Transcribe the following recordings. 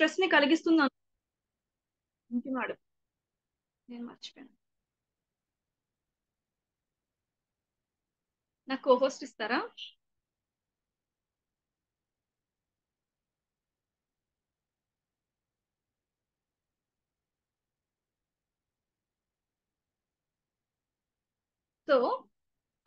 స్ట్రెస్ని కలిగిస్తుంది ఇంటివాడు. నేను మర్చిపోయాను. నాకు కోహోస్ట్ ఇస్తారా? సో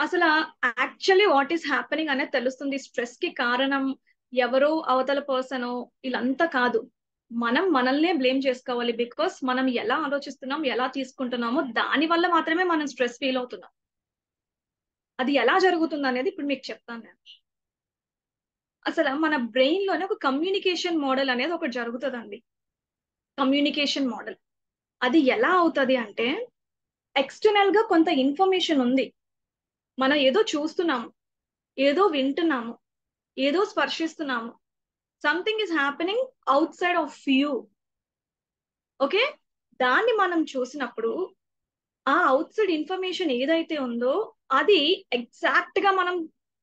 అసలు యాక్చువల్లీ వాట్ ఈస్ హ్యాపెనింగ్ అనేది తెలుస్తుంది. స్ట్రెస్కి కారణం ఎవరో అవతల పర్సన్ ఇలాంతా కాదు. మనం మనల్నే బ్లేమ్ చేసుకోవాలి బికాస్ మనం ఎలా ఆలోచిస్తున్నాం ఎలా తీసుకుంటున్నామో దాని వల్ల మాత్రమే మనం స్ట్రెస్ ఫీల్ అవుతున్నాం. అది ఎలా జరుగుతుంది అనేది ఇప్పుడు మీకు చెప్తాను నేను. అసలు మన బ్రెయిన్లోనే ఒక కమ్యూనికేషన్ మోడల్ అనేది ఒకటి జరుగుతుందండి. కమ్యూనికేషన్ మోడల్ అది ఎలా అవుతుంది అంటే ఎక్స్టర్నల్గా కొంత ఇన్ఫర్మేషన్ ఉంది. మనం ఏదో చూస్తున్నాము ఏదో వింటున్నాము ఏదో స్పర్శిస్తున్నాము something is happening outside of you okay దాన్ని మనం చూసినప్పుడు ఆ అవుట్ సైడ్ ఇన్ఫర్మేషన్ ఏదైతే ఉందో అది ఎగ్జాక్ట్గా మనం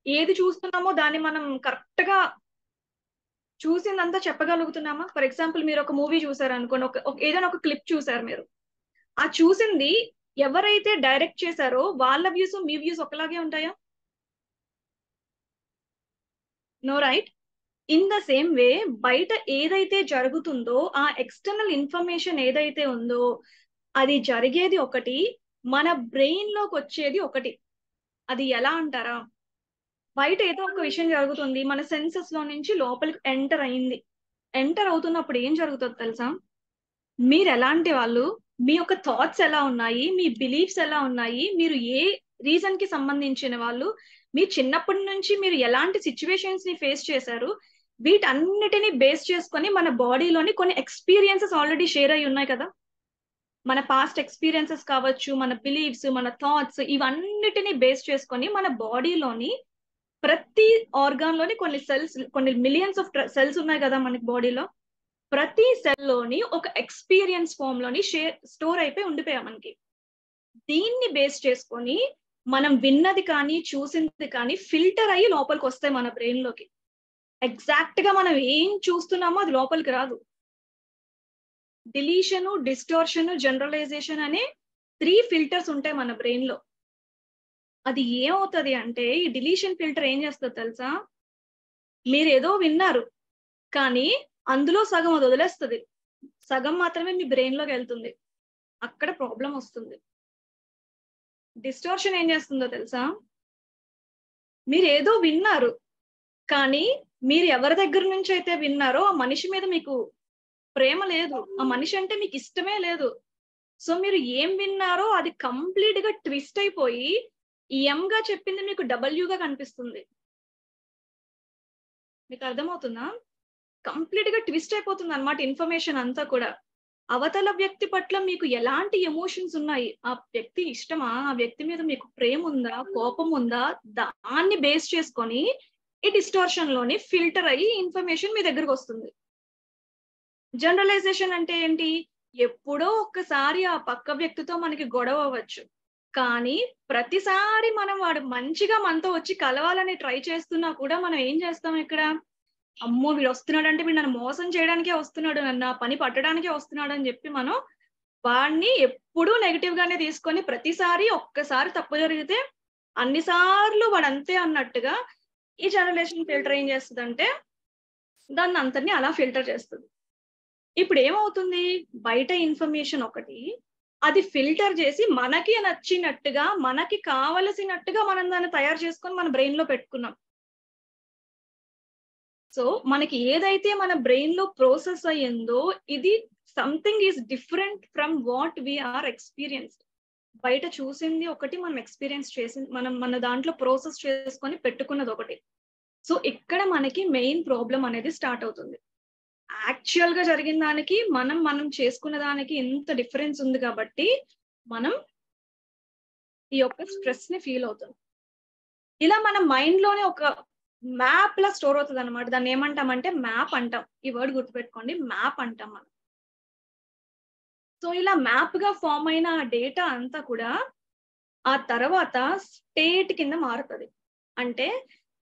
ఏది చూస్తున్నామో దాన్ని మనం కరెక్ట్గా చూసిందంతా చెప్పగలుగుతున్నామా? ఫర్ ఎగ్జాంపుల్ మీరు ఒక మూవీ చూసారు అనుకోండి ఒక ఏదైనా ఒక క్లిప్ చూసారు మీరు. ఆ చూసింది ఎవరైతే డైరెక్ట్ చేశారో వాళ్ళ వ్యూస్ మీ వ్యూస్ ఒకలాగే ఉంటాయా? No right in the same way బయట ఏదైతే జరుగుతుందో ఆ ఎక్స్టర్నల్ ఇన్ఫర్మేషన్ ఏదైతే ఉందో అది జరిగేది ఒకటి మన బ్రెయిన్లోకి వచ్చేది ఒకటి. అది ఎలా అంటారా? బయట ఏదో ఒక విషయం జరుగుతుంది మన సెన్సెస్లో నుంచి లోపలికి ఎంటర్ అయింది. ఎంటర్ అవుతున్నప్పుడు ఏం జరుగుతుంది తెలుసా? మీరు ఎలాంటి వాళ్ళు మీ యొక్క థాట్స్ ఎలా ఉన్నాయి మీ బిలీఫ్స్ ఎలా ఉన్నాయి మీరు ఏ రీజన్కి సంబంధించిన వాళ్ళు మీ చిన్నప్పటి నుంచి మీరు ఎలాంటి సిచ్యువేషన్స్ని ఫేస్ చేశారు వీటన్నిటిని బేస్ చేసుకొని మన బాడీలోని కొన్ని ఎక్స్పీరియన్సెస్ ఆల్రెడీ షేర్ అయి ఉన్నాయి కదా? మన పాస్ట్ ఎక్స్పీరియన్సెస్ కావచ్చు మన బిలీఫ్స్ మన థాట్స్ ఇవన్నిటిని బేస్ చేసుకొని మన బాడీలోని ప్రతి ఆర్గాన్లోని కొన్ని సెల్స్ కొన్ని మిలియన్స్ ఆఫ్ సెల్స్ ఉన్నాయి కదా మనకి బాడీలో? ప్రతి సెల్లోని ఒక ఎక్స్పీరియన్స్ ఫామ్లోని షేర్ స్టోర్ అయిపోయి ఉండిపోయా మనకి. దీన్ని బేస్ చేసుకొని మనం విన్నది కానీ చూసింది కానీ ఫిల్టర్ అయ్యి లోపలికి వస్తాయి మన బ్రెయిన్లోకి ఎగ్జాక్ట్గా మనం ఏం చూస్తున్నామో అది లోపలికి రాదు. డిలీషన్ డిస్టోర్షన్ జనరలైజేషన్ అనే త్రీ ఫిల్టర్స్ ఉంటాయి మన బ్రెయిన్లో అది ఏమవుతుంది అంటే ఈ డిలీషన్ ఫిల్టర్ ఏం చేస్తుంది తెలుసా? మీరు ఏదో విన్నారు కానీ అందులో సగం అది వదిలేస్తుంది. సగం మాత్రమే మీ బ్రెయిన్లోకి వెళ్తుంది. అక్కడ ప్రాబ్లం వస్తుంది. డిస్టోర్షన్ ఏం చేస్తుందో తెలుసా? మీరు ఏదో విన్నారు కానీ మీరు ఎవరి దగ్గర నుంచి అయితే విన్నారో ఆ మనిషి మీద మీకు ప్రేమ లేదు. ఆ మనిషి అంటే మీకు ఇష్టమే లేదు. సో మీరు ఏం విన్నారో అది కంప్లీట్గా ట్విస్ట్ అయిపోయి ఎం గా చెప్పింది మీకు డబ్ల్యూగా కనిపిస్తుంది. మీకు అర్థమవుతుందా? కంప్లీట్గా ట్విస్ట్ అయిపోతుంది అనమాట ఇన్ఫర్మేషన్ అంతా కూడా. అవతల వ్యక్తి పట్ల మీకు ఎలాంటి ఎమోషన్స్ ఉన్నాయి? ఆ వ్యక్తి ఇష్టమా? ఆ వ్యక్తి మీద మీకు ప్రేమ ఉందా కోపం ఉందా దాన్ని బేస్ చేసుకొని ఈ డిస్టార్షన్లోని ఫిల్టర్ అయ్యి ఇన్ఫర్మేషన్ మీ దగ్గరకు వస్తుంది. జనరలైజేషన్ అంటే ఏంటి? ఎప్పుడో ఒక్కసారి ఆ పక్క వ్యక్తితో మనకి గొడవ అవ్వచ్చు. కానీ ప్రతిసారి మనం వాడు మంచిగా మనతో వచ్చి కలవాలని ట్రై చేస్తున్నా కూడా మనం ఏం చేస్తాం ఇక్కడ? అమ్మో వీడు వస్తున్నాడు అంటే వీడు నన్ను మోసం చేయడానికే వస్తున్నాడు నన్ను ఆ పని పట్టడానికే వస్తున్నాడు అని చెప్పి మనం వాడిని ఎప్పుడూ నెగిటివ్ గానే తీసుకొని ప్రతిసారి ఒక్కసారి తప్పు జరిగితే అన్నిసార్లు వాడు అంతే అన్నట్టుగా ఈ జనరేషన్ ఫిల్టర్ ఏం చేస్తుంది అంటే దాన్ని అంతని అలా ఫిల్టర్ చేస్తుంది. ఇప్పుడు ఏమవుతుంది? బయట ఇన్ఫర్మేషన్ ఒకటి అది ఫిల్టర్ చేసి మనకి నచ్చినట్టుగా మనకి కావలసినట్టుగా మనం దాన్ని తయారు చేసుకొని మన బ్రెయిన్లో పెట్టుకున్నాం. సో మనకి ఏదైతే మన బ్రెయిన్లో ప్రాసెస్ అయ్యిందో ఇది something is different from what we are experienced. బయట చూసింది ఒకటి మనం ఎక్స్పీరియన్స్ చేసింది మనం మన దాంట్లో ప్రాసెస్ చేసుకొని పెట్టుకున్నది ఒకటి. సో ఇక్కడ మనకి మెయిన్ ప్రాబ్లం అనేది స్టార్ట్ అవుతుంది. యాక్చువల్గా జరిగిన దానికి మనం మనం చేసుకున్న దానికి ఎంత డిఫరెన్స్ ఉంది కాబట్టి మనం ఈ యొక్క స్ట్రెస్ని ఫీల్ అవుతాం. ఇలా మన మైండ్లోనే ఒక మ్యాప్ లా స్టోర్ అవుతుంది అనమాట దాన్ని ఏమంటామంటే మ్యాప్ అంటాం. ఈ వర్డ్ గుర్తుపెట్టుకోండి. మ్యాప్ అంటాం మనం. సో ఇలా మ్యాప్గా ఫామ్ అయిన ఆ డేటా అంతా కూడా ఆ తర్వాత స్టేట్ కింద మారుతుంది. అంటే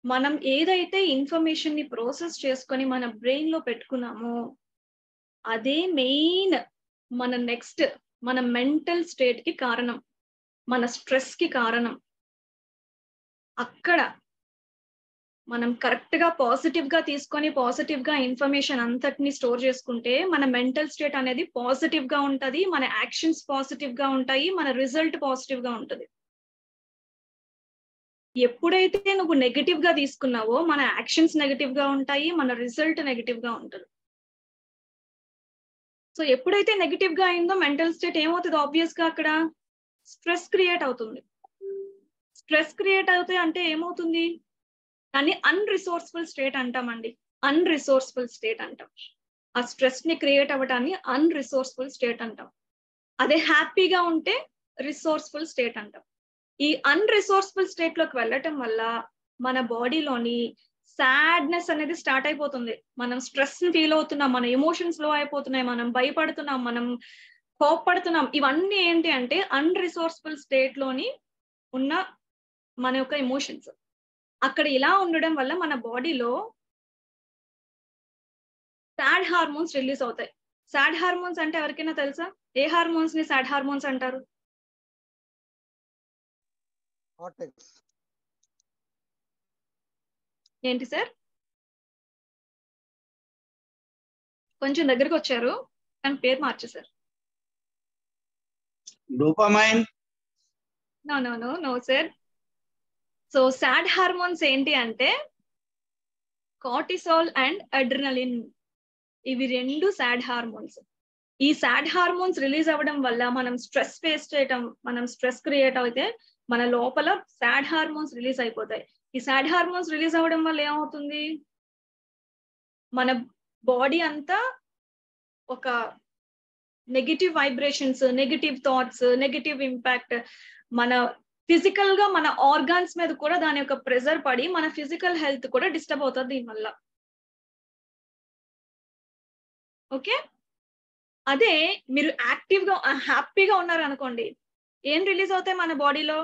మనం ఏదైతే ఇన్ఫర్మేషన్ని ప్రాసెస్ చేసుకొని మన బ్రెయిన్లో పెట్టుకున్నామో అదే మెయిన్ మన నెక్స్ట్ మన మెంటల్ స్టేట్కి కారణం మన స్ట్రెస్కి కారణం. అక్కడ మనం కరెక్ట్గా పాజిటివ్గా తీసుకొని పాజిటివ్గా ఇన్ఫర్మేషన్ అంతటిని స్టోర్ చేసుకుంటే మన మెంటల్ స్టేట్ అనేది పాజిటివ్గా ఉంటది మన యాక్షన్స్ పాజిటివ్గా ఉంటాయి మన రిజల్ట్ పాజిటివ్గా ఉంటది. ఎప్పుడైతే నువ్వు నెగిటివ్గా తీసుకున్నావో మన యాక్షన్స్ నెగటివ్గా ఉంటాయి మన రిజల్ట్ నెగటివ్గా ఉంటుంది. సో ఎప్పుడైతే నెగిటివ్గా అయిందో మెంటల్ స్టేట్ ఏమవుతుంది ఆబ్వియస్గా అక్కడ? స్ట్రెస్ క్రియేట్ అవుతుంది. స్ట్రెస్ క్రియేట్ అవుతాయి అంటే ఏమవుతుంది? దాన్ని అన్రిసోర్స్ఫుల్ స్టేట్ అంటామండి. అన్రిసోర్స్ఫుల్ స్టేట్ అంటాం. ఆ స్ట్రెస్ని క్రియేట్ అవ్వటాన్ని అన్రిసోర్స్ఫుల్ స్టేట్ అంటాం. అదే హ్యాపీగా ఉంటే రిసోర్స్ఫుల్ స్టేట్ అంటాం. ఈ అన్రిసోర్స్ఫుల్ స్టేట్లోకి వెళ్ళటం వల్ల మన బాడీలోని సాడ్నెస్ అనేది స్టార్ట్ అయిపోతుంది. మనం స్ట్రెస్ని ఫీల్ అవుతున్నాం మన ఎమోషన్స్లో అయిపోతున్నాయి మనం భయపడుతున్నాం మనం కోప్పడుతున్నాం. ఇవన్నీ ఏంటి అంటే అన్రిసోర్స్ఫుల్ స్టేట్లోని ఉన్న మన యొక్క ఎమోషన్స్ అక్కడ ఇలా ఉండడం వల్ల మన బాడీలో సాడ్ హార్మోన్స్ రిలీజ్ అవుతాయి. సాడ్ హార్మోన్స్ అంటే ఎవరికైనా తెలుసా? ఏ హార్మోన్స్ని సాడ్ హార్మోన్స్ అంటారు? ఏంటి సార్ కొంచెం దగ్గరికి వచ్చారు కానీ పేరు మార్చేశారు dopamine no no no no sir so sad hormones ఏంటి అంటే కార్టిసాల్ అండ్ అడ్రినలిన్ ఇవి రెండు సాడ్ హార్మోన్స్ ఈ సాడ్ హార్మోన్స్ రిలీజ్ అవ్వడం వల్ల మనం స్ట్రెస్ ఫేస్ చేయటం మనం స్ట్రెస్ క్రియేట్ అయితే మన లోపల సాడ్ హార్మోన్స్ రిలీజ్ అయిపోతాయి. ఈ సాడ్ హార్మోన్స్ రిలీజ్ అవ్వడం వల్ల ఏమవుతుంది? మన బాడీ అంతా ఒక negative vibrations negative thoughts negative impact మన ఫిజికల్గా మన ఆర్గాన్స్ మీద కూడా దాని యొక్క ప్రెజర్ పడి మన ఫిజికల్ హెల్త్ కూడా డిస్టర్బ్ అవుతుంది దీనివల్ల. ఓకే అదే మీరు యాక్టివ్గా హ్యాపీగా ఉన్నారు అనుకోండి ఏం రిలీజ్ అవుతాయి మన బాడీలో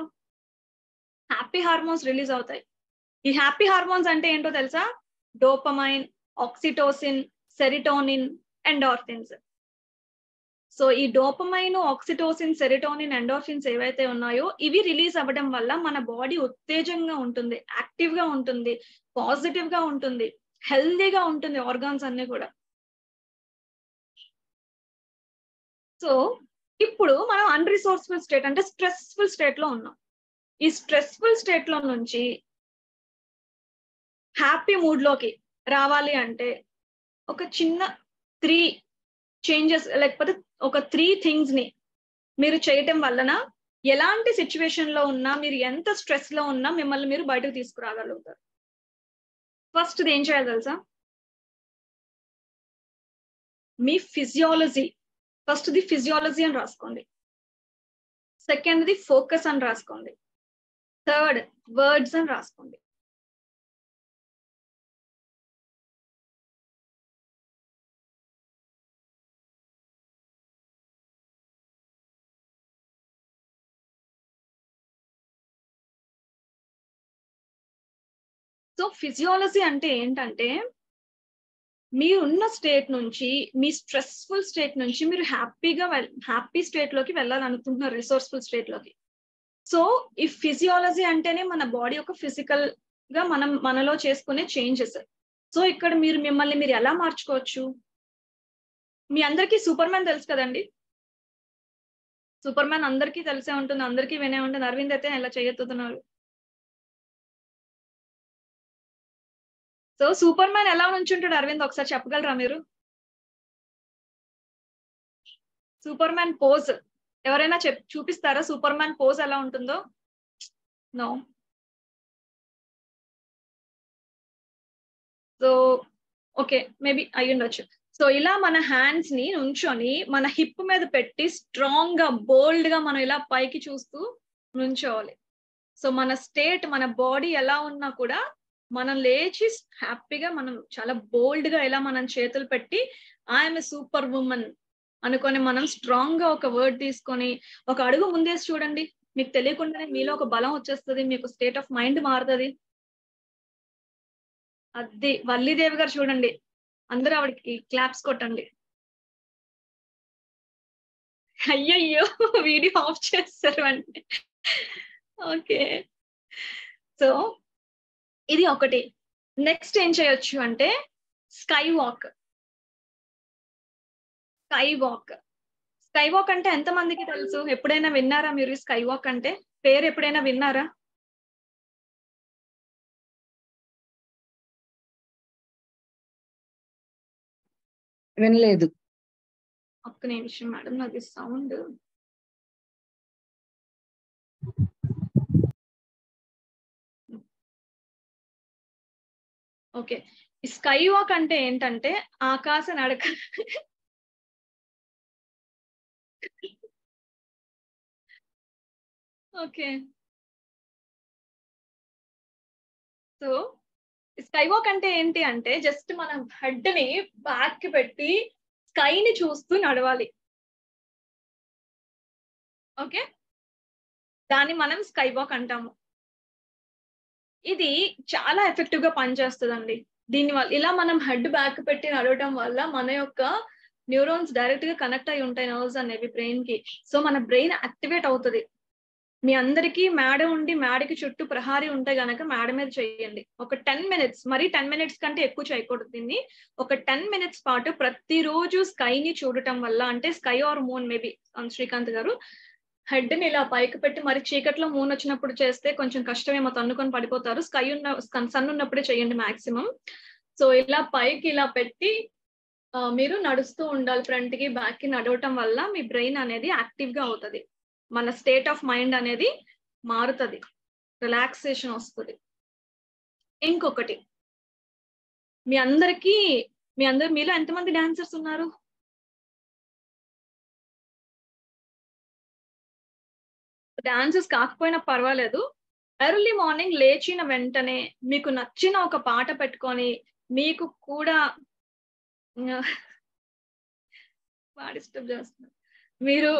హ్యాపీ హార్మోన్స్ రిలీజ్ అవుతాయి. ఈ హ్యాపీ హార్మోన్స్ అంటే ఏంటో తెలుసా? Dopamine oxytocin serotonin endorphins so ఈ డోపమైన్ ఆక్సిటోసిన్ సెరిటోనిన్ ఎండోర్ఫిన్స్ ఏవైతే ఉన్నాయో ఇవి రిలీజ్ అవ్వడం వల్ల మన బాడీ ఉత్తేజంగా ఉంటుంది యాక్టివ్గా ఉంటుంది పాజిటివ్గా ఉంటుంది హెల్దీగా ఉంటుంది ఆర్గాన్స్ అన్ని కూడా. సో ఇప్పుడు మనం అన్ రిసోర్స్ఫుల్ స్టేట్ అంటే స్ట్రెస్ఫుల్ స్టేట్లో ఉన్నాం. ఈ స్ట్రెస్ఫుల్ స్టేట్లో నుంచి హ్యాపీ మూడ్లోకి రావాలి అంటే ఒక చిన్న త్రీ చేంజెస్ లేకపోతే ఒక త్రీ థింగ్స్ని మీరు చేయటం వలన ఎలాంటి సిచ్యువేషన్లో ఉన్నా మీరు ఎంత స్ట్రెస్లో ఉన్నా మిమ్మల్ని మీరు బయటకు తీసుకురాగలుగుతారు. ఫస్ట్ ఏం చేయాలి తెలుసా? మీ ఫిజియాలజీ ఫస్ట్ ది ఫిజియాలజీ అని రాసుకోండి. సెకండ్ ది ఫోకస్ అని రాసుకోండి. థర్డ్ వర్డ్స్ అని రాసుకోండి. సో ఫిజియాలజీ అంటే ఏంటంటే మీరున్న స్టేట్ నుంచి మీ స్ట్రెస్ఫుల్ స్టేట్ నుంచి మీరు హ్యాపీగా హ్యాపీ స్టేట్లోకి వెళ్ళాలనుకుంటున్నారు రిసోర్స్ఫుల్ స్టేట్లోకి సో ఈ ఫిజియాలజీ అంటేనే మన బాడీ యొక్క ఫిజికల్గా మనం మనలో చేసుకునే చేంజెస్. సో ఇక్కడ మీరు మిమ్మల్ని మీరు ఎలా మార్చుకోవచ్చు? మీ అందరికీ సూపర్ మ్యాన్ తెలుసు కదండి? సూపర్ మ్యాన్ అందరికీ తెలిసే ఉంటుంది అందరికీ వినే ఉంటుంది. అరవింద్ అయితే ఎలా చేయొద్దున్నారు సో సూపర్ మ్యాన్ ఎలా నుంచుంటాడు అరవింద్? ఒకసారి చెప్పగలరా మీరు? Superman pose. ఎవరైనా చెప్ చూపిస్తారా సూపర్ మ్యాన్ పోజ్ ఎలా ఉంటుందో? నో. సో ఓకే మేబీ అయ్యి ఉండొచ్చు. సో ఇలా మన హ్యాండ్స్ని నుంచొని మన హిప్ మీద పెట్టి స్ట్రాంగ్గా బోల్డ్గా మనం ఇలా పైకి చూస్తూ నుంచోవాలి. సో మన స్టేట్ మన బాడీ ఎలా ఉన్నా కూడా మనం లేచి హ్యాపీగా మనం చాలా బోల్డ్గా ఎలా మనం చేతులు పెట్టి ఐఎమ్ సూపర్ ఉమెన్ అనుకొని మనం స్ట్రాంగ్గా ఒక వర్డ్ తీసుకొని ఒక అడుగు ముందేసి చూడండి. మీకు తెలియకుండానే మీలో ఒక బలం వచ్చేస్తుంది మీకు స్టేట్ ఆఫ్ మైండ్ మారుతుంది. అది వల్లీదేవి గారు చూడండి. అందరూ ఆవిడకి క్లాప్స్ కొట్టండి. అయ్యయ్యో వీడియో ఆఫ్ చేస్తారు అండి ఓకే. సో ఇది ఒకటి. నెక్స్ట్ ఏం చేయొచ్చు అంటే sky walk sky walk sky walk అంటే ఎంత మందికి తెలుసు? ఎప్పుడైనా విన్నారా మీరు స్కై వాక్ అంటే? పేరు ఎప్పుడైనా విన్నారా? వినలేదు. ఒక్క నిమిషం మేడం నాకు సౌండ్. ఓకే. ఈ స్కై వాక్ అంటే ఏంటంటే ఆకాశ నడక. ఓకే. సో స్కై వాక్ అంటే ఏంటి అంటే జస్ట్ మనం హెడ్ని బ్యాక్కి పెట్టి స్కైని చూస్తూ నడవాలి. ఓకే? దాన్ని మనం స్కై వాక్ అంటాము. ఇది చాలా ఎఫెక్టివ్గా పనిచేస్తుందండి. దీని వల్ల ఇలా మనం హెడ్ బ్యాక్ పెట్టి నడవటం వల్ల మన యొక్క న్యూరోన్స్ డైరెక్ట్గా కనెక్ట్ అయి ఉంటాయి నర్వ్స్ అనేవి బ్రెయిన్కి. సో మన బ్రెయిన్ యాక్టివేట్ అవుతుంది. మీ అందరికీ మేడ ఉండి మేడకి చుట్టూ ప్రహారీ ఉంటే గనక మేడ మీద చేయండి. ఒక టెన్ మినిట్స్ మరి టెన్ మినిట్స్ కంటే ఎక్కువ చేయకూడదు దీన్ని. ఒక టెన్ మినిట్స్ పాటు ప్రతిరోజు స్కైని చూడటం వల్ల అంటే sky or moon maybe Srikanth గారు హెడ్ని ఇలా పైకి పెట్టి మరి చీకట్లో మూన్ వచ్చినప్పుడు చేస్తే కొంచెం కష్టమేమో తన్నుకొని పడిపోతారు. స్కై ఉన్న సన్ ఉన్నప్పుడే చేయండి మాక్సిమం. సో ఇలా పైకి ఇలా పెట్టి మీరు నడుస్తూ ఉండాలి ఫ్రంట్కి బ్యాక్కి నడవటం వల్ల మీ బ్రెయిన్ అనేది యాక్టివ్గా అవుతుంది. మన స్టేట్ ఆఫ్ మైండ్ అనేది మారుతుంది. రిలాక్సేషన్ వస్తుంది. ఇంకొకటి. మీ అందరికీ మీ అందరు మీలో ఎంతమంది డాన్సర్స్ ఉన్నారు? డాన్సెస్ కాకపోయినా పర్వాలేదు. ఎర్లీ మార్నింగ్ లేచిన వెంటనే మీకు నచ్చిన ఒక పాట పెట్టుకొని మీకు కూడా డిస్టర్బ్ చేస్తున్నారు మీరు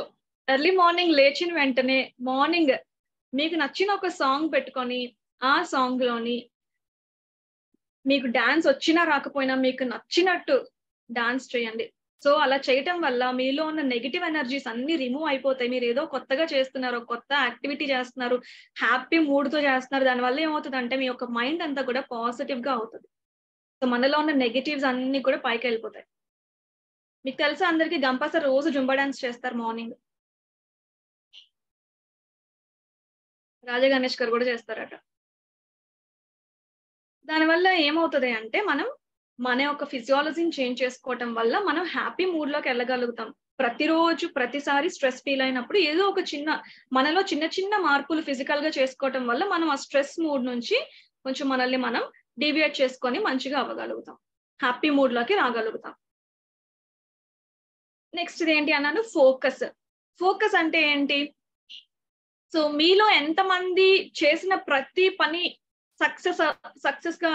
ఎర్లీ మార్నింగ్ లేచిన వెంటనే మార్నింగ్ మీకు నచ్చిన ఒక సాంగ్ పెట్టుకొని ఆ సాంగ్లోని మీకు డాన్స్ వచ్చినా రాకపోయినా మీకు నచ్చినట్టు డాన్స్ చేయండి. సో అలా చేయటం వల్ల మీలో ఉన్న నెగిటివ్ ఎనర్జీస్ అన్ని రిమూవ్ అయిపోతాయి. మీరు ఏదో కొత్తగా చేస్తున్నారు కొత్త యాక్టివిటీ చేస్తున్నారు హ్యాపీ మూడ్తో చేస్తున్నారు. దానివల్ల ఏమవుతుంది అంటే మీ యొక్క మైండ్ అంతా కూడా పాజిటివ్గా అవుతుంది. సో మనలో ఉన్న నెగిటివ్స్ అన్ని కూడా పైకి వెళ్ళిపోతాయి. మీకు తెలుసా అందరికి గంపాస రోజు జుంబా డాన్స్ చేస్తారు మార్నింగ్ రాజా గణేష్ గారు కూడా చేస్తారట. దానివల్ల ఏమవుతుంది అంటే మనం మన యొక్క ఫిజియాలజీని చేంజ్ చేసుకోవటం వల్ల మనం హ్యాపీ మూడ్లోకి వెళ్ళగలుగుతాం. ప్రతిరోజు ప్రతిసారి స్ట్రెస్ ఫీల్ అయినప్పుడు ఏదో ఒక చిన్న మనలో చిన్న చిన్న మార్పులు ఫిజికల్గా చేసుకోవటం వల్ల మనం ఆ స్ట్రెస్ మూడ్ నుంచి కొంచెం మనల్ని మనం డీవియేట్ చేసుకొని మంచిగా అవ్వగలుగుతాం. హ్యాపీ మూడ్లోకి రాగలుగుతాం. నెక్స్ట్ ఏంటి అన్నాను? ఫోకస్ ఫోకస్ అంటే ఏంటి? సో మీలో ఎంతమంది చేసిన ప్రతి పని సక్సెస్ సక్సెస్గా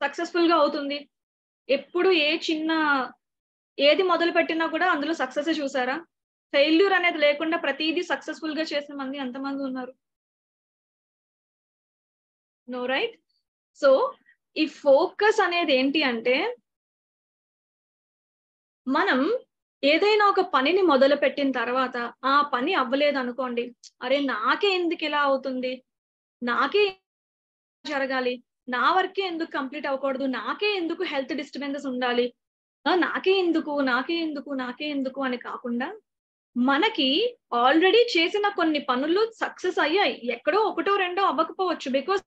సక్సెస్ఫుల్గా అవుతుంది? ఎప్పుడు ఏ చిన్న ఏది మొదలు పెట్టినా కూడా అందులో సక్సెస్ చూసారా? ఫెయిల్యూర్ అనేది లేకుండా ప్రతిదీ సక్సెస్ఫుల్గా చేసిన మంది ఎంతమంది ఉన్నారు? నో రైట్ సో ఈ ఫోకస్ అనేది ఏంటి అంటే మనం ఏదైనా ఒక పనిని మొదలు పెట్టిన తర్వాత ఆ పని అవ్వలేదు అనుకోండి అరే నాకే ఎందుకు ఇలా అవుతుంది? నాకే జరగాలి? నా వర్కే ఎందుకు కంప్లీట్ అవ్వకూడదు? నాకే ఎందుకు హెల్త్ డిస్టర్బెన్సెస్ ఉండాలి? నాకే ఎందుకు? నాకే ఎందుకు? నాకే ఎందుకు? అని కాకుండా మనకి ఆల్రెడీ చేసిన కొన్ని పనులు సక్సెస్ అయ్యాయి. ఎక్కడో ఒకటో రెండో అవ్వకపోవచ్చు. బికాస్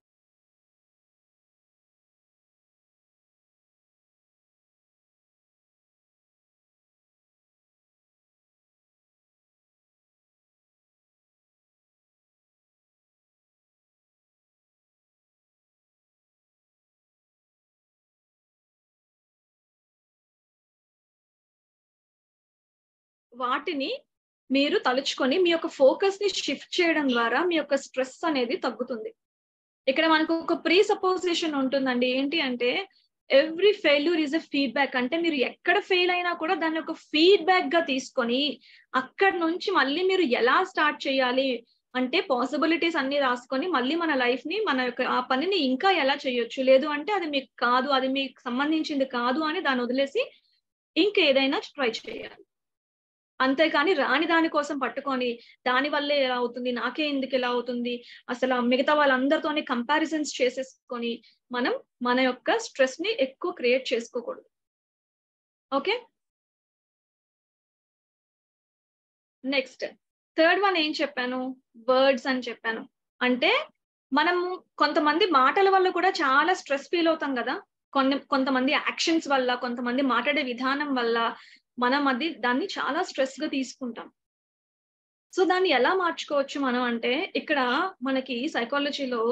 వాటిని మీరు తలుచుకొని మీ యొక్క ఫోకస్ని షిఫ్ట్ చేయడం ద్వారా మీ యొక్క స్ట్రెస్ అనేది తగ్గుతుంది. ఇక్కడ మనకు ఒక ప్రీ సపోజిషన్ ఉంటుందండి. ఏంటి అంటే every failure is a feedback. అంటే మీరు ఎక్కడ ఫెయిల్ అయినా కూడా దాన్ని ఒక ఫీడ్బ్యాక్గా తీసుకొని అక్కడ నుంచి మళ్ళీ మీరు ఎలా స్టార్ట్ చేయాలి అంటే పాసిబిలిటీస్ అన్ని రాసుకొని మళ్ళీ మన లైఫ్ని మన యొక్క ఆ పనిని ఇంకా ఎలా చేయొచ్చు? లేదు అంటే అది మీకు కాదు అది మీకు సంబంధించింది కాదు అని దాన్ని వదిలేసి ఇంకేదైనా ట్రై చేయాలి. అంతేకాని రాని దాని కోసం పట్టుకొని దాని వల్లే ఎలా అవుతుంది నాకే ఎందుకు ఎలా అవుతుంది అసలు మిగతా వాళ్ళందరితోనే కంపారిజన్స్ చేసేసుకొని మనం మన యొక్క స్ట్రెస్ని ఎక్కువ క్రియేట్ చేసుకోకూడదు. ఓకే? నెక్స్ట్ థర్డ్ వన్ ఏం చెప్పాను? వర్డ్స్ అని చెప్పాను. అంటే మనము కొంతమంది మాటల వల్ల కూడా చాలా స్ట్రెస్ ఫీల్ అవుతాం కదా? కొన్ని కొంతమంది యాక్షన్స్ వల్ల కొంతమంది మాట్లాడే విధానం వల్ల మనం అది దాన్ని చాలా స్ట్రెస్గా తీసుకుంటాం. సో దాన్ని ఎలా మార్చుకోవచ్చు మనం అంటే ఇక్కడ మనకి సైకాలజీలో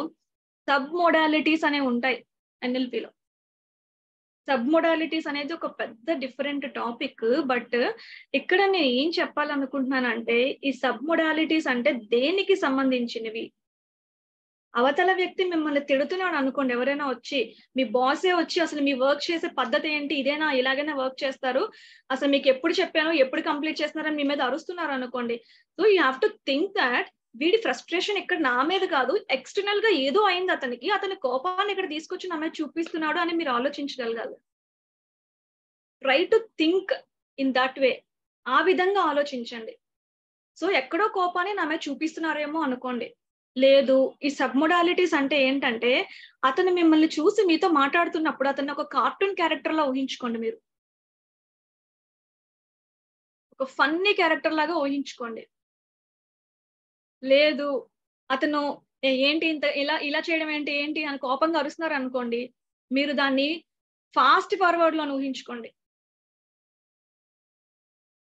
సబ్ మోడాలిటీస్ అనేవి ఉంటాయి ఎన్ఎల్పిలో. సబ్ మోడాలిటీస్ అనేది ఒక పెద్ద డిఫరెంట్ టాపిక్ బట్ ఇక్కడ నేను ఏం చెప్పాలనుకుంటున్నానంటే ఈ సబ్ మోడాలిటీస్ అంటే దేనికి సంబంధించినవి? అవతల వ్యక్తి మిమ్మల్ని తిడుతున్నాడు అనుకోండి. ఎవరైనా వచ్చి మీ బాసే వచ్చి అసలు మీ వర్క్ చేసే పద్ధతి ఏంటి? ఇదేనా? ఇలాగైనా వర్క్ చేస్తారు. అసలు మీకు ఎప్పుడు చెప్పాను? ఎప్పుడు కంప్లీట్ చేస్తున్నారని మీ మీద అరుస్తున్నారు అనుకోండి. So you have to think that వీడి ఫ్రస్ట్రేషన్ ఇక్కడ నా మీద కాదు. ఎక్స్టర్నల్గా ఏదో అయింది అతనికి. అతని కోపాన్ని ఇక్కడ తీసుకొచ్చి నా మీద చూపిస్తున్నాడు అని మీరు ఆలోచించగలగాలి. Try to think in that way ఆ విధంగా ఆలోచించండి. సో ఎక్కడో కోపాన్ని నా మీద చూపిస్తున్నారేమో అనుకోండి. లేదు. ఈ సబ్మొడాలిటీస్ అంటే ఏంటంటే అతను మిమ్మల్ని చూసి మీతో మాట్లాడుతున్నప్పుడు అతను ఒక కార్టూన్ క్యారెక్టర్ లా ఊహించుకోండి మీరు. ఒక ఫన్నీ క్యారెక్టర్ లాగా ఊహించుకోండి. లేదు అతను ఏంటి ఇంత ఇలా ఇలా చేయడం ఏంటి ఏంటి అని కోపంగా అరుస్తున్నారు అనుకోండి మీరు దాన్ని ఫాస్ట్ ఫార్వర్డ్లో ఊహించుకోండి.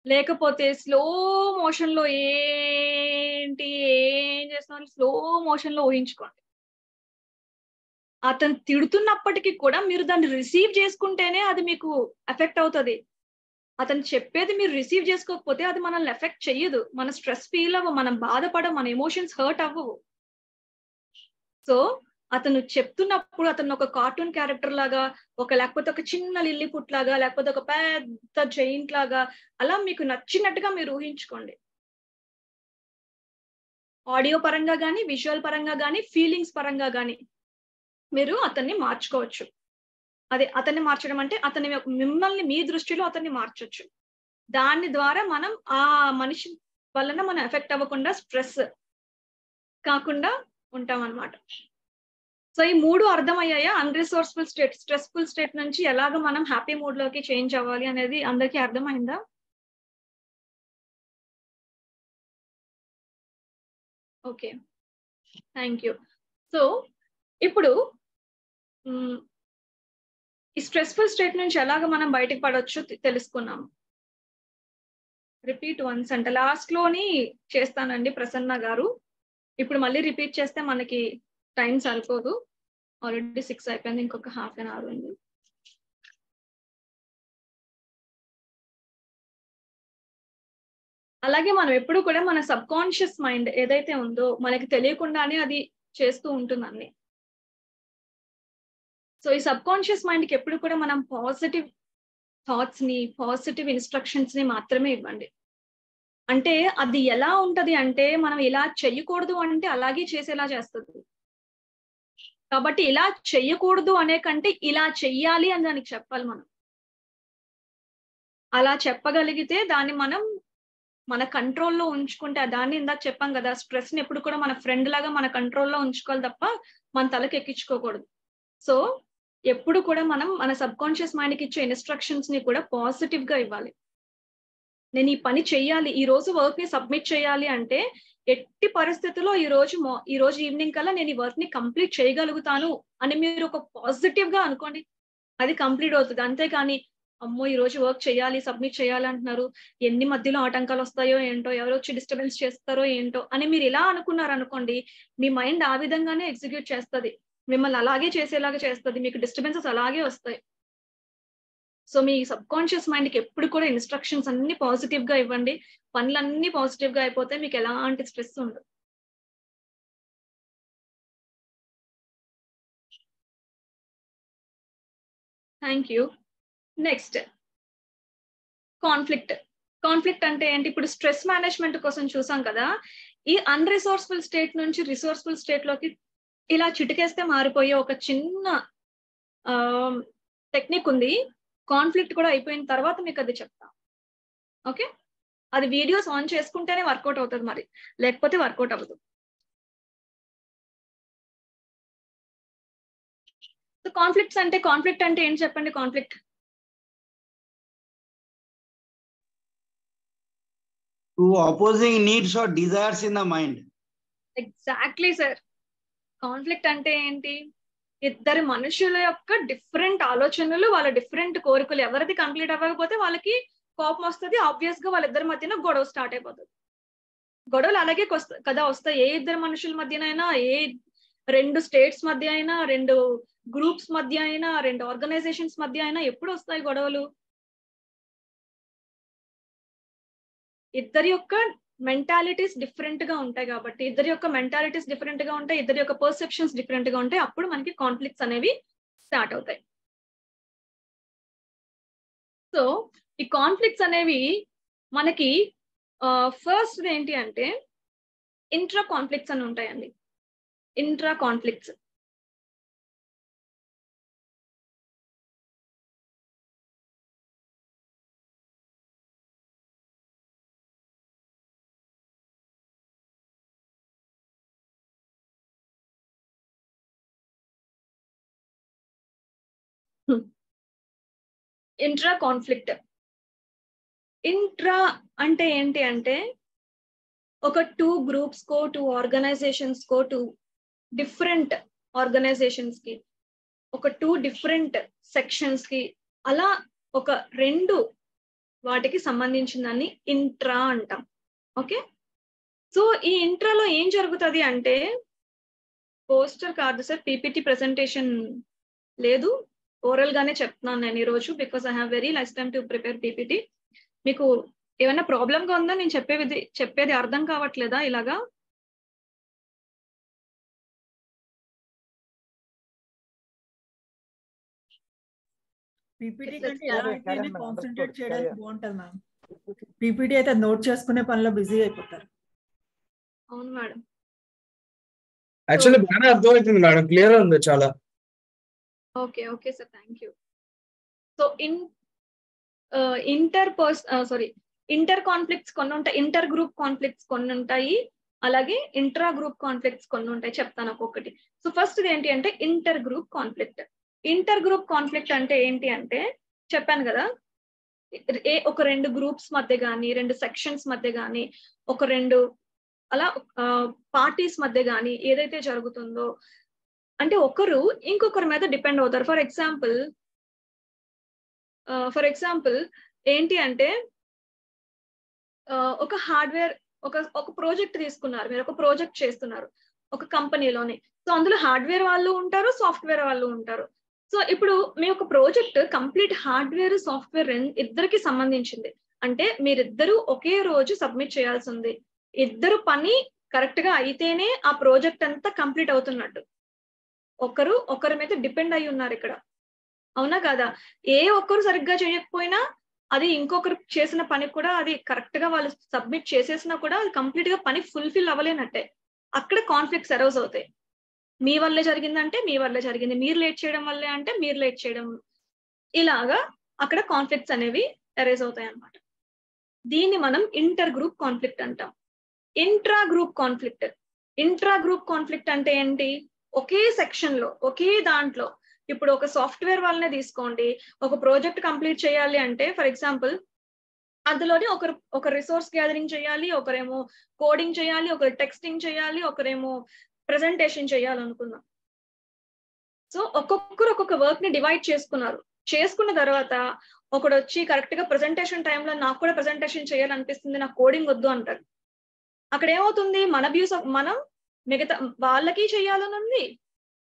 లేకపోతే స్లో మోషన్లో ఏంటి ఏం చేస్తున్నారు స్లో మోషన్లో ఊహించుకోండి. అతను తిడుతున్నప్పటికీ కూడా మీరు దాన్ని రిసీవ్ చేసుకుంటేనే అది మీకు ఎఫెక్ట్ అవుతుంది. అతను చెప్పేది మీరు రిసీవ్ చేసుకోకపోతే అది మనల్ని ఎఫెక్ట్ చెయ్యదు. మన స్ట్రెస్ ఫీల్ అవ్వ మనం బాధపడ మన ఎమోషన్స్ హర్ట్ అవ్వవు. సో అతను చెప్తున్నప్పుడు అతను ఒక కార్టూన్ క్యారెక్టర్ లాగా ఒక లేకపోతే ఒక చిన్న లిల్లీ పుట్ లాగా లేకపోతే ఒక పెద్ద జైంట్ లాగా అలా మీకు నచ్చినట్టుగా మీరు ఊహించుకోండి. ఆడియో పరంగా కానీ విజువల్ పరంగా కానీ ఫీలింగ్స్ పరంగా కానీ మీరు అతన్ని మార్చుకోవచ్చు. అదే అతన్ని మార్చడం అంటే అతని మిమ్మల్ని మీ దృష్టిలో అతన్ని మార్చొచ్చు. దాని ద్వారా మనం ఆ మనిషి వలన మనం ఎఫెక్ట్ అవ్వకుండా స్ట్రెస్ కాకుండా ఉంటాం అన్నమాట సో ఈ మూడు అర్థమయ్యాయా? అన్రిసోర్స్ఫుల్ స్టేట్ స్ట్రెస్ఫుల్ స్టేట్ నుంచి ఎలాగ మనం హ్యాపీ మూడ్లోకి చేంజ్ అవ్వాలి అనేది అందరికీ అర్థమైందా? ఓకే థ్యాంక్ యూ సో ఇప్పుడు ఈ స్ట్రెస్ఫుల్ స్టేట్ నుంచి ఎలాగ మనం బయటకు పడవచ్చు తెలుసుకున్నాం రిపీట్ వన్స్ అంటే. లాస్ట్లోని చేస్తానండి ప్రసన్న గారు. ఇప్పుడు మళ్ళీ రిపీట్ చేస్తే మనకి టైం సరిపోదు. ఆల్రెడీ సిక్స్ అయిపోయింది ఇంకొక హాఫ్ అన్ అవర్ ఉంది. అలాగే మనం ఎప్పుడు కూడా మన సబ్ కాన్షియస్ మైండ్ ఏదైతే ఉందో మనకి తెలియకుండానే అది చేస్తూ ఉంటుంది అన్ని సో ఈ సబ్ కాన్షియస్ మైండ్కి ఎప్పుడు కూడా మనం పాజిటివ్ థాట్స్ని పాజిటివ్ ఇన్స్ట్రక్షన్స్ని మాత్రమే ఇవ్వండి. అంటే అది ఎలా ఉంటది అంటే మనం ఇలా చెయ్యకూడదు అంటే అలాగే చేసేలా చేస్తుంది. కాబట్టి ఇలా చెయ్యకూడదు అనే కంటే ఇలా చెయ్యాలి అని దానికి చెప్పాలి మనం. అలా చెప్పగలిగితే దాన్ని మనం మన కంట్రోల్లో ఉంచుకుంటే దాన్ని ఇందాక చెప్పాం కదా స్ట్రెస్ని ఎప్పుడు కూడా మన ఫ్రెండ్ లాగా మన కంట్రోల్లో ఉంచుకోవాలి తప్ప మన తలకి ఎక్కించుకోకూడదు. సో ఎప్పుడు కూడా మనం మన సబ్ కాన్షియస్ మైండ్కి ఇచ్చే ఇన్స్ట్రక్షన్స్ని కూడా పాజిటివ్గా ఇవ్వాలి. నేను ఈ పని చెయ్యాలి ఈ రోజు వర్క్ని సబ్మిట్ చేయాలి అంటే ఎట్టి పరిస్థితుల్లో ఈ రోజు ఈ రోజు ఈవినింగ్ కల్లా నేను ఈ వర్క్ని కంప్లీట్ చేయగలుగుతాను అని మీరు ఒక పాజిటివ్గా అనుకోండి. అది కంప్లీట్ అవుతుంది. అంతేకాని అమ్మో ఈ రోజు వర్క్ చేయాలి సబ్మిట్ చేయాలి అంటున్నారు. ఎన్ని మధ్యలో ఆటంకాలు వస్తాయో ఏంటో ఎవరు వచ్చి డిస్టర్బెన్స్ చేస్తారో ఏంటో అని మీరు ఇలా అనుకున్నారు అనుకోండి మీ మైండ్ ఆ విధంగానే ఎగ్జిక్యూట్ చేస్తది. మిమ్మల్ని అలాగే చేసేలాగా చేస్తుంది. మీకు డిస్టర్బెన్సెస్ అలాగే వస్తాయి. సో మీ సబ్ కాన్షియస్ మైండ్కి ఎప్పుడు కూడా ఇన్స్ట్రక్షన్స్ అన్ని పాజిటివ్గా ఇవ్వండి. పనులన్నీ పాజిటివ్గా అయిపోతే మీకు ఎలాంటి స్ట్రెస్ ఉండదు. Thank you next conflict conflict అంటే ఏంటి? ఇప్పుడు స్ట్రెస్ మేనేజ్మెంట్ కోసం చూసాం కదా. ఈ అన్రిసోర్స్ఫుల్ స్టేట్ నుంచి రిసోర్స్ఫుల్ స్టేట్లోకి ఇలా చిటికేస్తే మారిపోయే ఒక చిన్న టెక్నిక్ ఉంది. కాన్ఫ్లిక్ట్ కూడా అయిపోయిన తర్వాత మీకు అది చెప్తా. ఓకే? అది వీడియోస్ ఆన్ చేసుకుంటేనే వర్కౌట్ అవుతుంది మరి. లేకపోతే వర్కౌట్ అవ్వదు. సో కాన్ఫ్లిక్ట్స్ అంటే కాన్ఫ్లిక్ట్ అంటే ఏంటి చెప్పండి conflict? Opposing needs or desires in the mind. Exactly sir conflict అంటే ఏంటి? ఇద్దరు మనుషుల యొక్క డిఫరెంట్ ఆలోచనలు వాళ్ళ డిఫరెంట్ కోరికలు ఎవరిది కంప్లీట్ అవ్వకపోతే వాళ్ళకి కోపం వస్తుంది. ఆబ్వియస్గా వాళ్ళిద్దరి మధ్యన గొడవ స్టార్ట్ అయిపోతుంది. గొడవలు అలాగే కదా వస్తాయి. ఏ ఇద్దరు మనుషుల మధ్యనైనా ఏ రెండు స్టేట్స్ మధ్య అయినా రెండు గ్రూప్స్ మధ్య అయినా రెండు ఆర్గనైజేషన్స్ మధ్య అయినా ఎప్పుడు వస్తాయి గొడవలు? ఇద్దరి యొక్క మెంటాలిటీస్ డిఫరెంట్గా ఉంటాయి కాబట్టి ఇద్దరి యొక్క మెంటాలిటీస్ డిఫరెంట్గా ఉంటాయి ఇద్దరి యొక్క పర్సెప్షన్స్ డిఫరెంట్గా ఉంటాయి అప్పుడు మనకి కాన్ఫ్లిక్ట్స్ అనేవి స్టార్ట్ అవుతాయి. సో ఈ కాన్ఫ్లిక్ట్స్ అనేవి మనకి ఫస్ట్ ఏంటి అంటే ఇంట్రా కాన్ఫ్లిక్ట్స్ అని ఉంటాయండి. Intra conflicts intra conflict intra అంటే ఏంటి అంటే ఒక టూ గ్రూప్స్ కో టూ ఆర్గనైజేషన్స్ కో టూ డిఫరెంట్ ఆర్గనైజేషన్స్కి ఒక టూ డిఫరెంట్ సెక్షన్స్కి అలా ఒక రెండు వాటికి సంబంధించిన దాన్ని ఇంట్రా అంటాం. ఓకే? సో ఈ ఇంట్రాలో ఏం జరుగుతుంది అంటే పోస్టర్ కాదు సార్ పీపీటీ ప్రెసెంటేషన్ లేదు. ఓరల్ గానే చెప్తున్నాను నేను ఈరోజు because I have very less time to prepare PPT మీకు ఏమైనా ప్రాబ్లమ్గా ఉందా నేను చెప్పేది చెప్పేది అర్థం కావట్లేదా ఇలాగా పీపీటీ కంటే ఎలా. కాన్సన్ట్రేట్. చేయడానికి Yeah, yeah. బాగుంటది మ్యామ్ పీపీటీ అయితే నోట్ చేసుకునే పనిలో బిజీ అయిపోతారు అవును మేడం యాక్చువల్లీ బాగానే అర్థమవుతుంది మేడం క్లియర్ ఉంది చాలా okay okay sir thank you so in inter purse sorry inter conflicts కొన్ని ఉంటాయి ఇంటర్ గ్రూప్ కాన్ఫ్లిక్ట్స్ కొన్ని ఉంటాయి అలాగే ఇంట్రా గ్రూప్ కాన్ఫ్లిక్ట్స్ కొన్ని ఉంటాయి. చెప్తాను ఒక్కొక్కటి సో ఫస్ట్ ఏంటి అంటే inter group conflict inter group conflict అంటే ఏంటి అంటే చెప్పాను కదా ఏ ఒక రెండు గ్రూప్స్ మధ్య కానీ రెండు సెక్షన్స్ మధ్య కానీ ఒక రెండు అలా uh, పార్టీస్ మధ్య కానీ ఏదైతే జరుగుతుందో అంటే ఒకరు ఇంకొకరి మీద డిపెండ్ అవుతారు. ఫర్ ఎగ్జాంపుల్ ఫర్ ఎగ్జాంపుల్ ఏంటి అంటే uh, ఒక హార్డ్వేర్ ఒక ఒక ప్రాజెక్ట్ తీసుకున్నారు. మీరు ఒక ప్రాజెక్ట్ చేస్తున్నారు ఒక కంపెనీలోనే. సో అందులో హార్డ్వేర్ వాళ్ళు ఉంటారు సాఫ్ట్వేర్ వాళ్ళు ఉంటారు. సో ఇప్పుడు మీ యొక్క ప్రాజెక్ట్ కంప్లీట్ హార్డ్వేర్ సాఫ్ట్వేర్ ఇద్దరికి సంబంధించింది. అంటే మీరిద్దరూ ఒకే రోజు సబ్మిట్ చేయాల్సి ఉంది. ఇద్దరు పని కరెక్ట్గా అయితేనే ఆ ప్రాజెక్ట్ అంతా కంప్లీట్ అవుతున్నట్టు. ఒకరు ఒకరి మీద డిపెండ్ అయి ఉన్నారు ఇక్కడ. అవునా కదా? ఏ ఒక్కరు సరిగ్గా చేయకపోయినా అది ఇంకొకరు చేసిన పని కూడా అది కరెక్ట్గా వాళ్ళు సబ్మిట్ చేసేసినా కూడా అది కంప్లీట్గా పని ఫుల్ఫిల్ అవ్వలేనట్టే. అక్కడ కాన్ఫ్లిక్ట్స్ అరౌజ్ అవుతాయి. మీ వల్లే జరిగిందంటే మీ వల్లే జరిగింది. మీరు లేట్ చేయడం వల్లే అంటే మీరు లేట్ చేయడం. ఇలాగా అక్కడ కాన్ఫ్లిక్ట్స్ అనేవి అరేజ్ అవుతాయి అన్నమాట. దీన్ని మనం ఇంటర్ గ్రూప్ కాన్ఫ్లిక్ట్ అంటాం. Intra group conflict intra group conflict అంటే ఏంటి? ఒకే సెక్షన్లో ఒకే దాంట్లో. ఇప్పుడు ఒక సాఫ్ట్వేర్ వాళ్ళనే తీసుకోండి. ఒక ప్రాజెక్ట్ కంప్లీట్ చేయాలి అంటే ఫర్ ఎగ్జాంపుల్ అందులోనే ఒకరు ఒక రిసోర్స్ గ్యాదరింగ్ చేయాలి ఒకరేమో కోడింగ్ చేయాలి ఒకరు టెక్స్టింగ్ చేయాలి ఒకరేమో ప్రెజెంటేషన్ చేయాలనుకున్నాం. సో ఒక్కొక్కరు ఒక్కొక్క వర్క్ని డివైడ్ చేసుకున్నారు. చేసుకున్న తర్వాత ఒకడు వచ్చి కరెక్ట్గా ప్రెజెంటేషన్ టైంలో నాకు కూడా ప్రెజెంటేషన్ చేయాలనిపిస్తుంది నాకు కోడింగ్ వద్దు అంటారు. అక్కడ ఏమవుతుంది మన వ్యూస్ మనం మిగతా వాళ్ళకి చేయాలని ఉంది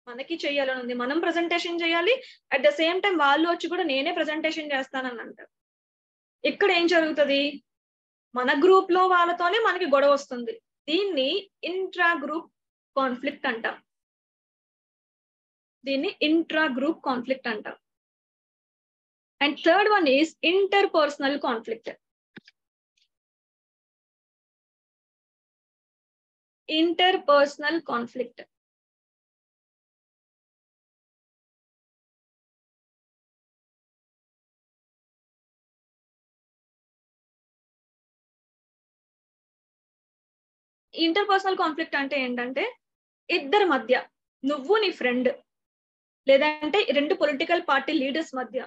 మనకి చేయాలని ఉంది. మనం ప్రెజెంటేషన్ చేయాలి. అట్ ద సేమ్ టైం వాళ్ళు వచ్చి కూడా నేనే ప్రెజెంటేషన్ చేస్తానని అంటారు. ఇక్కడ ఏం జరుగుతుంది? మన గ్రూప్లో వాళ్ళతోనే మనకి గొడవ వస్తుంది. దీన్ని ఇంట్రా గ్రూప్ కాన్ఫ్లిక్ట్ అంటాం. దీన్ని ఇంట్రా గ్రూప్ కాన్ఫ్లిక్ట్ అంటాం. And third one is inter personal conflict interpersonal inter interpersonal conflict అంటే ఏంటంటే ఇద్దరి మధ్య నువ్వు నీ ఫ్రెండ్ లేదంటే రెండు పొలిటికల్ పార్టీ లీడర్స్ మధ్య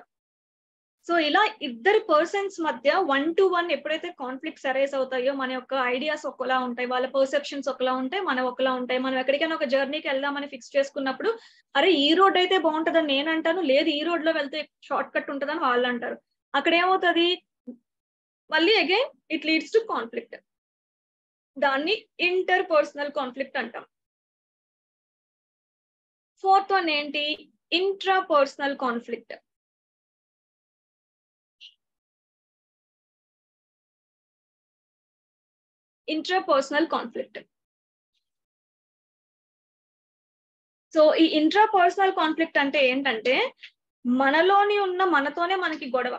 సో ఇలా ఇద్దరు పర్సన్స్ మధ్య వన్ టు వన్ ఎప్పుడైతే కాన్ఫ్లిక్ట్స్ అరైజ్ అవుతాయో మన యొక్క ఐడియాస్ ఒకలా ఉంటాయి వాళ్ళ పర్సెప్షన్స్ ఒకలా ఉంటాయి మనం ఒకలా ఉంటాయి. మనం ఎక్కడికైనా ఒక జర్నీకి వెళ్దామని ఫిక్స్ చేసుకున్నప్పుడు అరే ఈ రోడ్ అయితే బాగుంటుందని నేను అంటాను లేదు ఈ రోడ్లో వెళ్తే షార్ట్ కట్ ఉంటుందని వాళ్ళు అంటారు. అక్కడ ఏమవుతుంది? మళ్ళీ again it leads to conflict దాన్ని ఇంటర్ పర్సనల్ కాన్ఫ్లిక్ట్ అంటాం. ఫోర్త్ వన్ ఏంటి? Intra personal conflict intra personal conflict so ఈ ఇంట్రా పర్సనల్ కాన్ఫ్లిక్ట్ అంటే ఏంటంటే మనలోని ఉన్న మనతోనే మనకి గొడవ.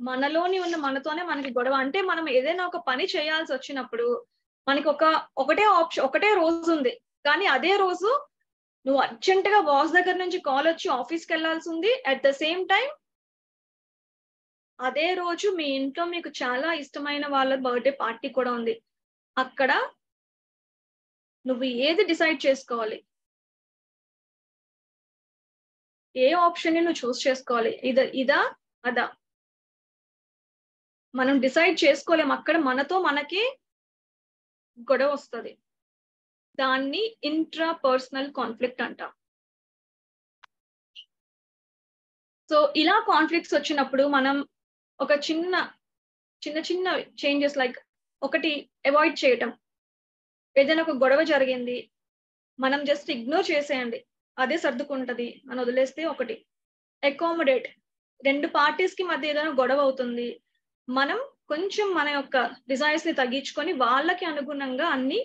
మనలోని ఉన్న మనతోనే మనకి గొడవ. అంటే మనం ఏదైనా ఒక పని చేయాల్సి వచ్చినప్పుడు మనకి ఒక ఒకటే ఆప్షన్ ఒకటే రోజు ఉంది. కానీ అదే రోజు నువ్వు అర్జెంట్గా బాస్ దగ్గర నుంచి కాల్ వచ్చి ఆఫీస్కి వెళ్ళాల్సి ఉంది. అట్ ద సేమ్ టైం అదే రోజు మీ ఇంట్లో మీకు చాలా ఇష్టమైన వాళ్ళ బర్త్డే పార్టీ కూడా ఉంది. అక్కడ నువ్వు ఏది డిసైడ్ చేసుకోవాలి? ఏ ఆప్షన్ని నువ్వు చూస్ చేసుకోవాలి? ఇద ఇదా అదా? మనం డిసైడ్ చేసుకోలేం. అక్కడ మనతో మనకి గొడవ వస్తుంది. దాన్ని ఇంట్రా పర్సనల్ కాన్ఫ్లిక్ట్ అంటాం. సో ఇలా కాన్ఫ్లిక్ట్స్ వచ్చినప్పుడు మనం ఒక చిన్న చిన్న చిన్న చేంజెస్ లైక్ ఒకటి అవాయిడ్ చేయటం. ఏదైనా ఒక గొడవ జరిగింది మనం జస్ట్ ఇగ్నోర్ చేసేయండి. అదే సర్దుకుంటది అని వదిలేస్తే ఒకటి. అకామిడేట్ రెండు పార్టీస్కి మధ్య ఏదైనా గొడవ అవుతుంది మనం కొంచెం మన యొక్క డిజైర్స్ని తగ్గించుకొని వాళ్ళకి అనుగుణంగా అన్ని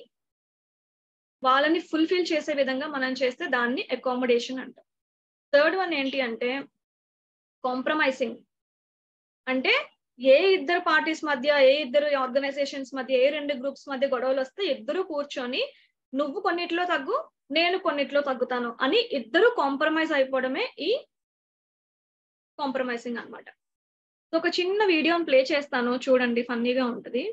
వాళ్ళని ఫుల్ఫిల్ చేసే విధంగా మనం చేస్తే దాన్ని అకామిడేషన్ అంటాం. థర్డ్ వన్ ఏంటి అంటే కాంప్రమైజింగ్ అంటే ఏ ఇద్దరు పార్టీస్ మధ్య ఏ ఇద్దరు ఆర్గనైజేషన్స్ మధ్య ఏ రెండు గ్రూప్స్ మధ్య గొడవలు వస్తే ఇద్దరు కూర్చొని నువ్వు కొన్నిట్లో తగ్గు నేను కొన్నిట్లో తగ్గుతాను అని ఇద్దరు కాంప్రమైజ్ అయిపోవడమే ఈ కాంప్రమైజింగ్ అనమాట ఒక చిన్న వీడియోని ప్లే చేస్తాను. చూడండి ఫన్నీగా ఉంటుంది.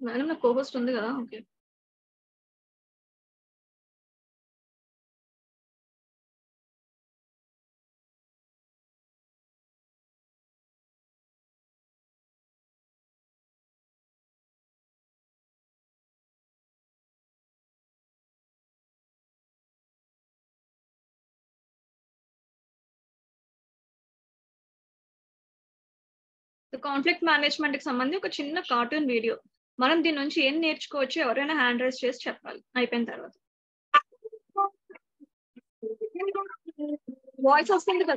మేడం నాకు కోహోస్ట్ ఉంది కదా ఓకే. కాన్ఫ్లిక్ట్ మేనేజ్మెంట్కి సంబంధించి ఒక చిన్న కార్టూన్ వీడియో మనం దీని నుంచి ఏం నేర్చుకోవచ్చు ఎవరైనా హ్యాండ్ రైస్ చేసి చెప్పాలి. అయిపోయిన తర్వాత. వాయిస్ వస్తుంది కదా?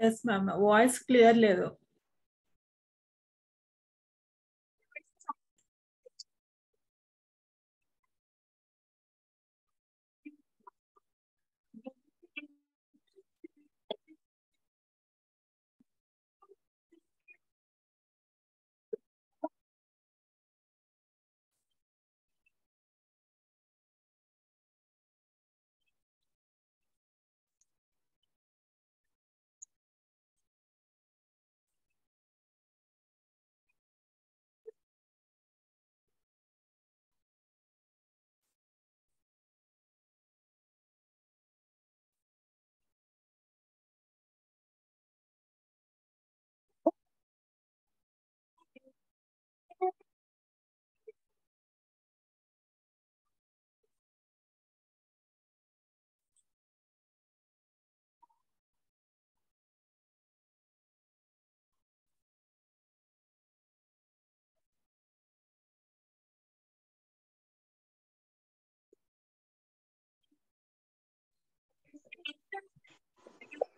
ఎస్ మ్యామ్ వాయిస్ క్లియర్ లేదు.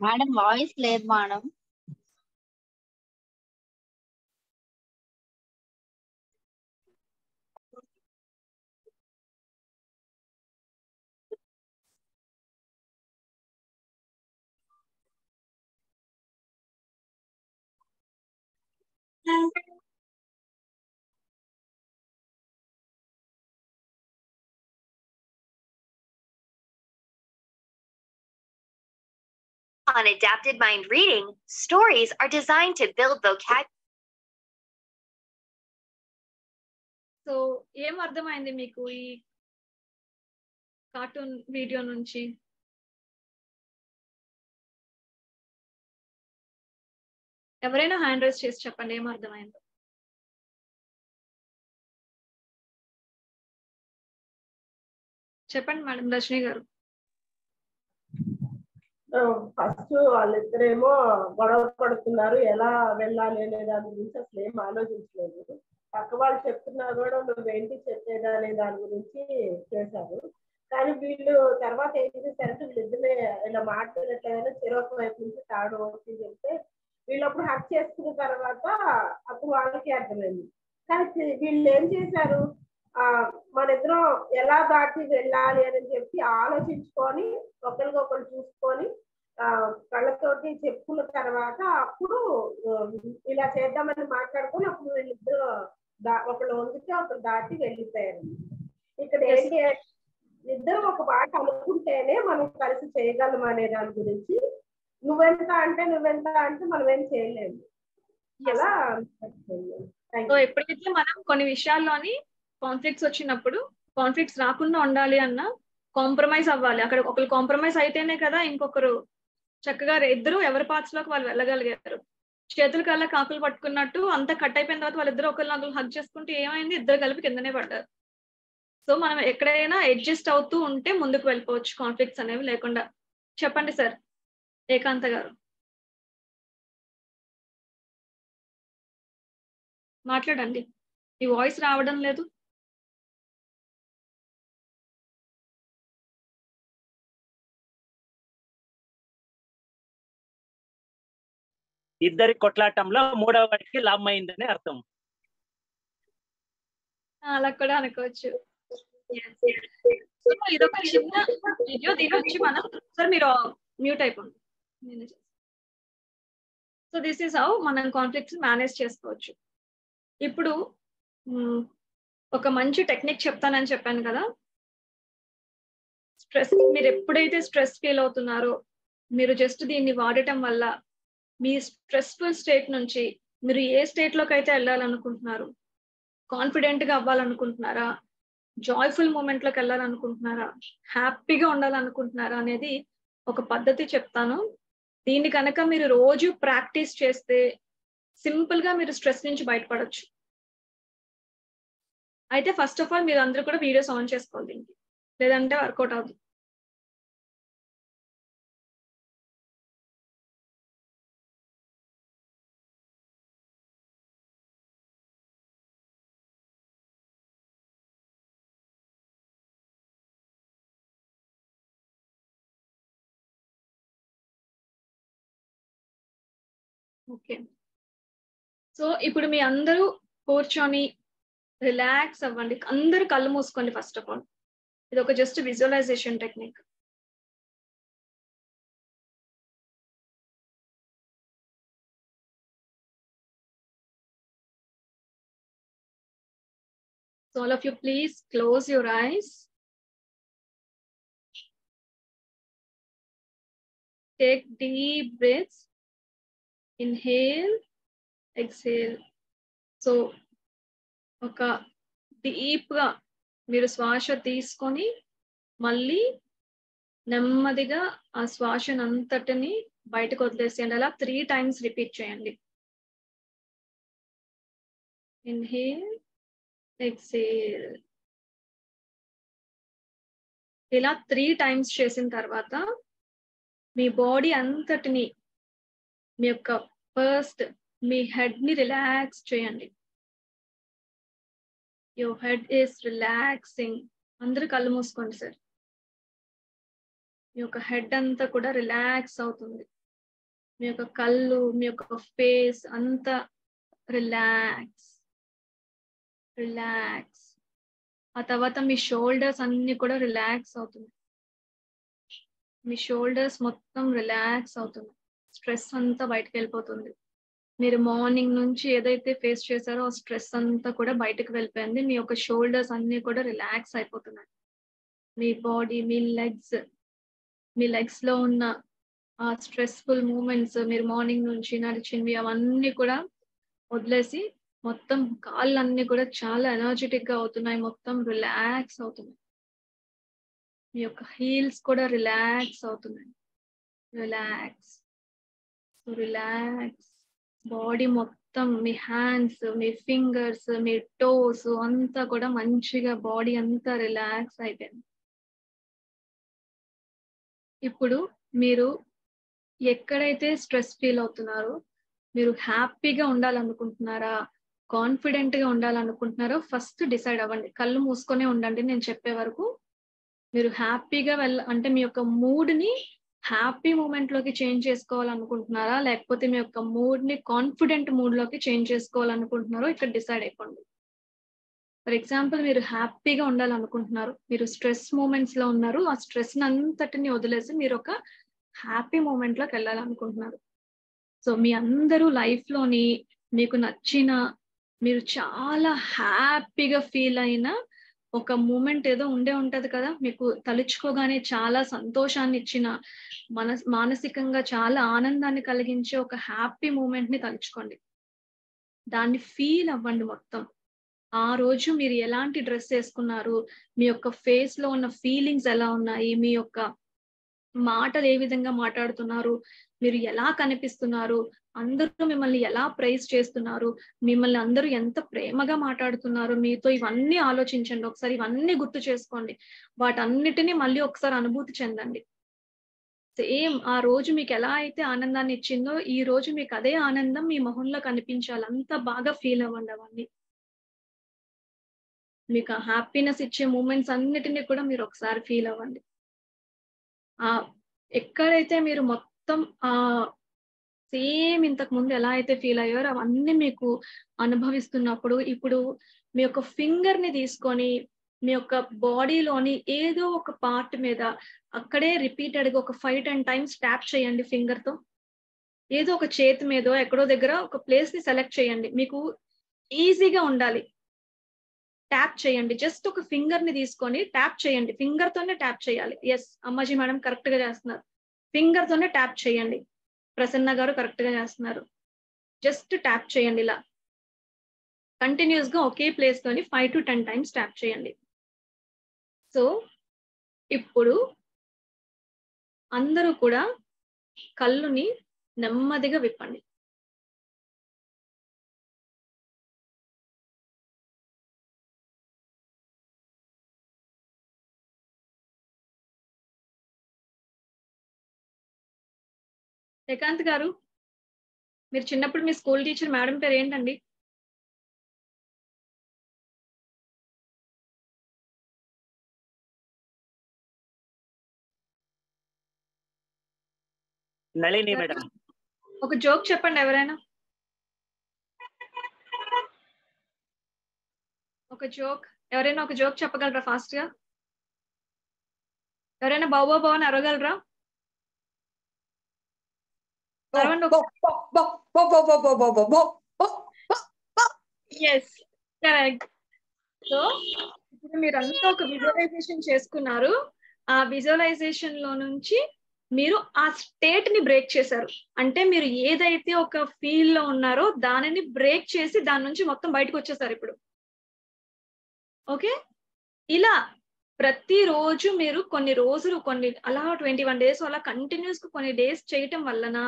మేడం వాయిస్ లేదు madam On adapted mind reading, stories are designed to build vocabulary. So ఏం అర్థమైంది మీకు ఈ కార్టూన్ వీడియో నుంచి ఎవరైనా హ్యాండ్ రైస్ చేసి చెప్పండి ఏం అర్థమైందో చెప్పండి మేడం రజనీ గారు ఫస్ట్ వాళ్ళిద్దరేమో గొడవ పడుతున్నారు ఎలా వెళ్ళాలి అనే దాని గురించి అసలు ఏం ఆలోచించలేదు. పక్క వాళ్ళు చెప్తున్నా కూడా నువ్వేంటి చెప్పేది అనే దాని గురించి చేశారు. కానీ వీళ్ళు తర్వాత ఏం చేశారంటే వీళ్ళిద్దరే ఇలా మాట్లాడట్లేదని చెరొక వైపు నుంచి తాడు వచ్చి చెప్తే వీళ్ళు అప్పుడు హక్ చేసుకున్న తర్వాత అప్పుడు వాళ్ళకి అర్థమైంది. కానీ వీళ్ళు ఏం చేశారు? మన ఇద్దరం ఎలా దాటి వెళ్ళాలి అని చెప్పి ఆలోచించుకొని ఒకరికొకరు చూసుకొని ఆ కళ్ళతోటి చెప్పుకున్న తర్వాత అప్పుడు ఇలా చేద్దామని మాట్లాడుకొని అప్పుడు వీళ్ళిద్దరు ఒకళ్ళు వంగితే ఒకరు దాటి వెళ్ళిపోయారు. ఇక్కడ ఏంటి ఇద్దరు ఒక మాట అనుకుంటేనే మనం కలిసి చేయగలం అనే దాని గురించి. నువ్వెంత అంటే నువ్వెంత అంటే మనం ఏం చేయలేము. అలా you. ఎప్పుడైతే మనం కొన్ని విషయాల్లోని కాన్ఫ్లిక్ట్స్ వచ్చినప్పుడు కాన్ఫ్లిక్ట్స్ రాకుండా ఉండాలి అన్న కాంప్రమైజ్ అవ్వాలి. అక్కడ ఒకరు కాంప్రమైజ్ అయితేనే కదా ఇంకొకరు చక్కగా ఇద్దరు ఎవరి పార్ట్స్లోకి వాళ్ళు వెళ్ళగలిగారు. చేతులు కల్లా కాకులు పట్టుకున్నట్టు అంతా కట్ అయిపోయిన తర్వాత వాళ్ళిద్దరు ఒకరిని ఒకరు హక్ చేసుకుంటే ఏమైంది? ఇద్దరు కలిపి కిందనే పడ్డారు. సో మనం ఎక్కడైనా అడ్జస్ట్ అవుతూ ఉంటే ముందుకు వెళ్ళిపోవచ్చు కాన్ఫ్లిక్ట్స్ అనేవి లేకుండా. చెప్పండి సార్ ఏకాంత గారు. మాట్లాడండి. ఈ వాయిస్ రావడం లేదు. ఇద్దరి కొట్లాటంలో మూడవ వాడికి లాభం అయిందని అర్థం. అలా కూడా అనుకోవచ్చు. సో ఇదొక చిన్న వీడియో దీని నుంచి మనం సార్ మీరు మ్యూట్ అయిపోండి. సో దిస్ ఈస్ హౌ మనం కాన్ఫ్లిక్ట్స్ మేనేజ్ చేసుకోవచ్చు. ఇప్పుడు ఒక మంచి టెక్నిక్ చెప్తానని చెప్పాను కదా. స్ట్రెస్ మీరు ఎప్పుడైతే స్ట్రెస్ ఫీల్ అవుతున్నారో మీరు జస్ట్ దీన్ని వాడటం వల్ల మీ స్ట్రెస్ఫుల్ స్టేట్ నుంచి మీరు ఏ స్టేట్లోకి అయితే వెళ్ళాలనుకుంటున్నారు? కాన్ఫిడెంట్గా అవ్వాలనుకుంటున్నారా? జాయ్ఫుల్ మూమెంట్లోకి వెళ్ళాలనుకుంటున్నారా? హ్యాపీగా ఉండాలనుకుంటున్నారా అనేది ఒక పద్ధతి చెప్తాను. దీన్ని కనుక మీరు రోజు ప్రాక్టీస్ చేస్తే సింపుల్గా మీరు స్ట్రెస్ నుంచి బయటపడొచ్చు. అయితే ఫస్ట్ ఆఫ్ ఆల్ మీరు అందరూ కూడా వీడియోస్ ఆన్ చేసుకోవాలి దీనికి. లేదంటే వర్కౌట్ అవుతుంది ఓకే సో ఇప్పుడు మీ అందరూ కూర్చొని రిలాక్స్ అవ్వండి అందరూ కళ్ళు మూసుకోండి ఫస్ట్ ఆఫ్ ఆల్ ఇది ఒక just visualization technique So all of you please close your eyes. Take deep breaths. Inhale, exhale. So ఒక డీప్గా మీరు శ్వాస తీసుకొని మళ్ళీ నెమ్మదిగా ఆ శ్వాసను అంతటిని బయటకు వదిలేసేయండి. అలా త్రీ టైమ్స్ రిపీట్ చేయండి. ఇన్హేల్ ఎక్సేల్ ఇలా త్రీ టైమ్స్ చేసిన తర్వాత మీ బాడీ అంతటిని మీ యొక్క ఫస్ట్ మీ హెడ్ని రిలాక్స్ చేయండి. యువర్ హెడ్ ఈస్ రిలాక్సింగ్ అందరు కళ్ళు మూసుకోండి సార్ మీ యొక్క హెడ్ అంతా కూడా రిలాక్స్ అవుతుంది. మీ యొక్క కళ్ళు మీ యొక్క ఫేస్ అంతా రిలాక్స్ రిలాక్స్ ఆ తర్వాత మీ షోల్డర్స్ అన్ని కూడా రిలాక్స్ అవుతున్నాయి. మీ షోల్డర్స్ మొత్తం రిలాక్స్ అవుతున్నాయి. స్ట్రెస్ అంతా బయటకు వెళ్ళిపోతుంది. మీరు మార్నింగ్ నుంచి ఏదైతే ఫేస్ చేశారో ఆ స్ట్రెస్ అంతా కూడా బయటకు వెళ్ళిపోయింది. మీ యొక్క షోల్డర్స్ అన్ని కూడా రిలాక్స్ అయిపోతున్నాయి. మీ బాడీ మీ లెగ్స్ మీ లెగ్స్లో ఉన్న ఆ స్ట్రెస్ఫుల్ మూమెంట్స్ మీరు మార్నింగ్ నుంచి నడిచినవి అవన్నీ కూడా వదిలేసి మొత్తం కాళ్ళన్నీ కూడా చాలా ఎనర్జెటిక్గా అవుతున్నాయి. మొత్తం రిలాక్స్ అవుతున్నాయి. మీ యొక్క హీల్స్ కూడా రిలాక్స్ అవుతున్నాయి. రిలాక్స్. రిలాక్స్ బాడీ మొత్తం మీ హ్యాండ్స్ మీ ఫింగర్స్ మీ టోస్ అంతా కూడా మంచిగా బాడీ అంతా రిలాక్స్ అయిపోయింది. ఇప్పుడు మీరు ఎక్కడైతే స్ట్రెస్ ఫీల్ అవుతున్నారో మీరు హ్యాపీగా ఉండాలనుకుంటున్నారా కాన్ఫిడెంట్గా ఉండాలనుకుంటున్నారో ఫస్ట్ డిసైడ్ అవ్వండి. కళ్ళు మూసుకొనే ఉండండి నేను చెప్పే వరకు. మీరు హ్యాపీగా వెళ్ళ అంటే మీ యొక్క మూడ్ని హ్యాపీ మూమెంట్లోకి చేంజ్ చేసుకోవాలనుకుంటున్నారా? లేకపోతే మీ యొక్క మూడ్ని కాన్ఫిడెంట్ మూడ్లోకి చేంజ్ చేసుకోవాలనుకుంటున్నారో ఇక్కడ డిసైడ్ అయిపోండి. ఫర్ ఎగ్జాంపుల్ మీరు హ్యాపీగా ఉండాలనుకుంటున్నారు. మీరు స్ట్రెస్ మూమెంట్స్లో ఉన్నారు. ఆ స్ట్రెస్ అంతటిని వదిలేసి మీరు ఒక హ్యాపీ మూమెంట్లోకి వెళ్ళాలనుకుంటున్నారు. సో మీ అందరూ లైఫ్లోని మీకు నచ్చిన మీరు చాలా హ్యాపీగా ఫీల్ అయిన ఒక మూమెంట్ ఏదో ఉండే ఉంటది కదా మీకు తలుచుకోగానే చాలా సంతోషాన్ని ఇచ్చిన మన మానసికంగా చాలా ఆనందాన్ని కలిగించే ఒక హ్యాపీ మూమెంట్ని తలుచుకోండి. దాన్ని ఫీల్ అవ్వండి మొత్తం. ఆ రోజు మీరు ఎలాంటి డ్రెస్ వేసుకున్నారు మీ యొక్క ఫేస్లో ఉన్న ఫీలింగ్స్ ఎలా ఉన్నాయి మీ యొక్క మాటలు ఏ విధంగా మాట్లాడుతున్నారు మీరు ఎలా కనిపిస్తున్నారు? అందరూ మిమ్మల్ని ఎలా ప్రైజ్ చేస్తున్నారు? మిమ్మల్ని అందరూ ఎంత ప్రేమగా మాట్లాడుతున్నారు? మీతో ఇవన్నీ ఆలోచించండి. ఒకసారి ఇవన్నీ గుర్తు చేసుకోండి. వాటన్నిటిని మళ్ళీ ఒకసారి అనుభూతి చెందండి. సేమ్ ఆ రోజు మీకు ఎలా అయితే ఆనందాన్ని ఇచ్చిందో ఈ రోజు మీకు అదే ఆనందం మీ మొహంలో కనిపించాలి. అంత బాగా ఫీల్ అవ్వండి అవన్నీ. మీకు ఆ హ్యాపీనెస్ ఇచ్చే మూమెంట్స్ అన్నిటినీ కూడా మీరు ఒకసారి ఫీల్ అవ్వండి. ఆ ఎక్కడైతే మీరు మొత్తం మొత్తం ఆ సేమ్ ఇంతకు ముందు ఎలా అయితే ఫీల్ అయ్యారో అవన్నీ మీకు అనుభవిస్తున్నప్పుడు ఇప్పుడు మీ యొక్క ఫింగర్ని తీసుకొని మీ యొక్క బాడీలోని ఏదో ఒక పార్ట్ మీద అక్కడే రిపీటెడ్గా ఒక ఫైవ్ టెన్ టైమ్స్ ట్యాప్ చేయండి ఫింగర్తో. ఏదో ఒక చేతి మీద ఎక్కడో దగ్గర ఒక ప్లేస్ని సెలెక్ట్ చేయండి. మీకు ఈజీగా ఉండాలి. ట్యాప్ చేయండి. జస్ట్ ఒక ఫింగర్ని తీసుకొని ట్యాప్ చేయండి. ఫింగర్ తోనే ట్యాప్ చేయాలి. ఎస్ అమ్మాజీ మేడం కరెక్ట్గా చేస్తున్నారు. ఫింగర్ తోనే ట్యాప్ చేయండి. ప్రసన్న గారు కరెక్ట్గా చేస్తున్నారు. జస్ట్ ట్యాప్ చేయండి ఇలా. కంటిన్యూస్గా ఒకే ప్లేస్ తోని five to ten times tap చేయండి. సో ఇప్పుడు అందరూ కూడా కళ్ళుని నెమ్మదిగా విప్పండి. శ్రీకాంత్ గారు మీరు చిన్నప్పుడు మీ స్కూల్ టీచర్ మేడం పేరు ఏంటండి? నళిని మేడం. ఒక జోక్ చెప్పండి ఎవరైనా. ఒక జోక్ ఎవరైనా ఒక జోక్ చెప్పగలరా ఫాస్ట్గా ఎవరైనా బాబా బాబా అని అరవగలరా అరవండి ఎస్ కరెక్ట్ సో ఇప్పుడు మీరంతా ఒక విజువలైజేషన్ చేసుకున్నారు ఆ విజువలైజేషన్లో నుంచి మీరు ఆ స్టేట్ని బ్రేక్ చేశారు అంటే మీరు ఏదైతే ఒక ఫీల్లో ఉన్నారో దానిని బ్రేక్ చేసి దాని నుంచి మొత్తం బయటకు వచ్చేసారు ఇప్పుడు ఓకే ఇలా ప్రతిరోజు మీరు కొన్ని రోజులు కొన్ని అలా ట్వంటీ వన్ డేస్ అలా కంటిన్యూస్ కొన్ని డేస్ చేయటం వలన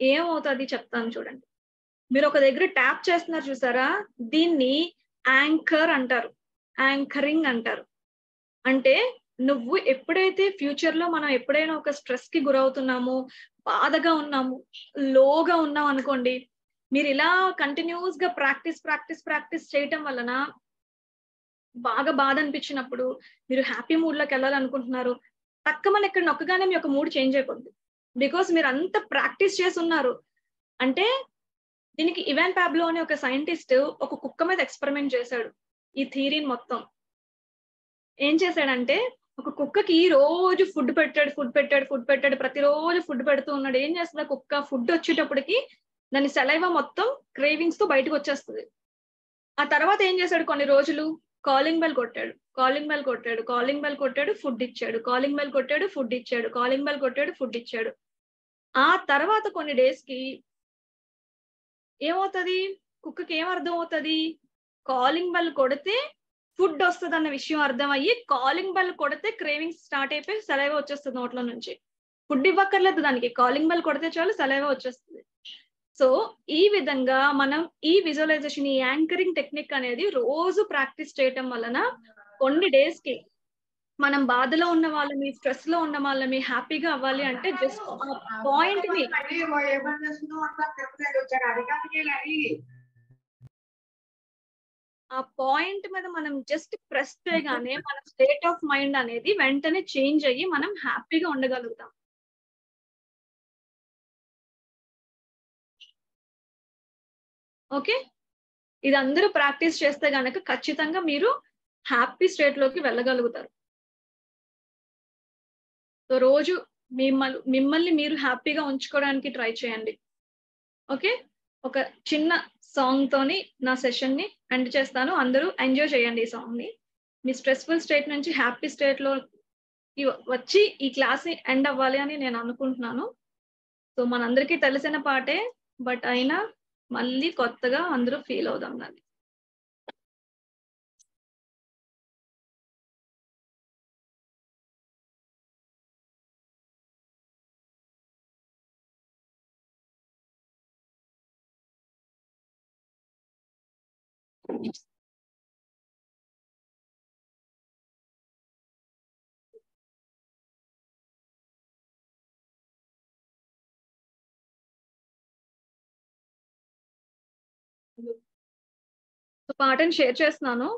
ఏమవుతుంది చెప్తాను చూడండి. మీరు ఒక దగ్గర ట్యాప్ చేస్తున్నారు చూసారా? దీన్ని యాంకర్ అంటారు. యాంకరింగ్ అంటారు. అంటే నువ్వు ఎప్పుడైతే ఫ్యూచర్లో మనం ఎప్పుడైనా ఒక స్ట్రెస్కి గురవుతున్నాము బాధగా ఉన్నాము లోగా ఉన్నాం అనుకోండి మీరు ఇలా కంటిన్యూస్గా ప్రాక్టీస్ ప్రాక్టీస్ ప్రాక్టీస్ చేయటం వలన బాగా బాధ అనిపించినప్పుడు మీరు హ్యాపీ మూడ్లోకి వెళ్ళాలనుకుంటున్నారు తక్కువ మన ఇక్కడ నొక్కగానే మీ యొక్క మూడ్ చేంజ్ అయిపోద్ది. బికాస్ మీరు అంత ప్రాక్టీస్ చేసి ఉన్నారు అంటే దీనికి ఇవాన్ ప్యాబ్లో అనే ఒక సైంటిస్ట్ ఒక కుక్క మీద ఎక్స్పెరిమెంట్ చేశాడు ఈ థీరీని మొత్తం. ఏం చేశాడంటే ఒక కుక్కకి రోజు ఫుడ్ పెట్టాడు ఫుడ్ పెట్టాడు ఫుడ్ పెట్టాడు ప్రతిరోజు ఫుడ్ పెడుతూ ఉన్నాడు. ఏం చేస్తుంది? కుక్క ఫుడ్ వచ్చేటప్పటికి దాని సెలైవ మొత్తం క్రేవింగ్స్తో బయటకు వచ్చేస్తుంది. ఆ తర్వాత ఏం చేశాడు? కొన్ని రోజులు కాలింగ్ బెల్ కొట్టాడు. కాలింగ్ బెల్ కొట్టాడు. కాలింగ్ బెల్ కొట్టాడు ఫుడ్ ఇచ్చాడు. కాలింగ్ బెల్ కొట్టాడు ఫుడ్ ఇచ్చాడు. కాలింగ్ బెల్ కొట్టాడు ఫుడ్ ఇచ్చాడు. ఆ తర్వాత కొన్ని డేస్కి ఏమవుతుంది? కుక్కకి ఏం అర్థం అవుతుంది కాలింగ్ బెల్ కొడితే ఫుడ్ వస్తుంది అన్న విషయం అర్థమయ్యి కాలింగ్ బెల్ కొడితే క్రేవింగ్స్ స్టార్ట్ అయిపోయి సెలైవ వచ్చేస్తుంది నోట్ల నుంచి. ఫుడ్ ఇవ్వక్కర్లేదు దానికి. కాలింగ్ బెల్ కొడితే చాలు సెలైవ వచ్చేస్తుంది. సో ఈ విధంగా మనం ఈ విజువలైజేషన్ ఈ యాంకరింగ్ టెక్నిక్ అనేది రోజు ప్రాక్టీస్ చేయటం వలన కొన్ని డేస్కి మనం బాధలో ఉన్న వాళ్ళని స్ట్రెస్లో ఉన్న వాళ్ళని హ్యాపీగా అవ్వాలి అంటే జస్ట్ పాయింట్ని ఆ పాయింట్ మీద మనం జస్ట్ ప్రెస్ చేయగానే మన స్టేట్ ఆఫ్ మైండ్ అనేది వెంటనే చేంజ్ అయ్యి మనం హ్యాపీగా ఉండగలుగుతాం. ఓకే? ఇది అందరూ ప్రాక్టీస్ చేస్తే గనక ఖచ్చితంగా మీరు హ్యాపీ స్టేట్లోకి వెళ్ళగలుగుతారు. సో రోజు మిమ్మల్ని మిమ్మల్ని మీరు హ్యాపీగా ఉంచుకోవడానికి ట్రై చేయండి. ఓకే? ఒక చిన్న సాంగ్ తోని నా సెషన్ని ఎండ్ చేస్తాను. అందరూ ఎంజాయ్ చేయండి ఈ సాంగ్ని మీ స్ట్రెస్ఫుల్ స్టేట్ నుంచి హ్యాపీ స్టేట్లో వచ్చి ఈ క్లాస్ని ఎండ్ అవ్వాలి అని నేను అనుకుంటున్నాను. సో మనందరికీ తెలిసిన పాటే బట్ అయినా మళ్ళీ కొత్తగా అందరూ ఫీల్ అవుదాం దాన్ని you. పాటని షేర్ చేస్తున్నాను.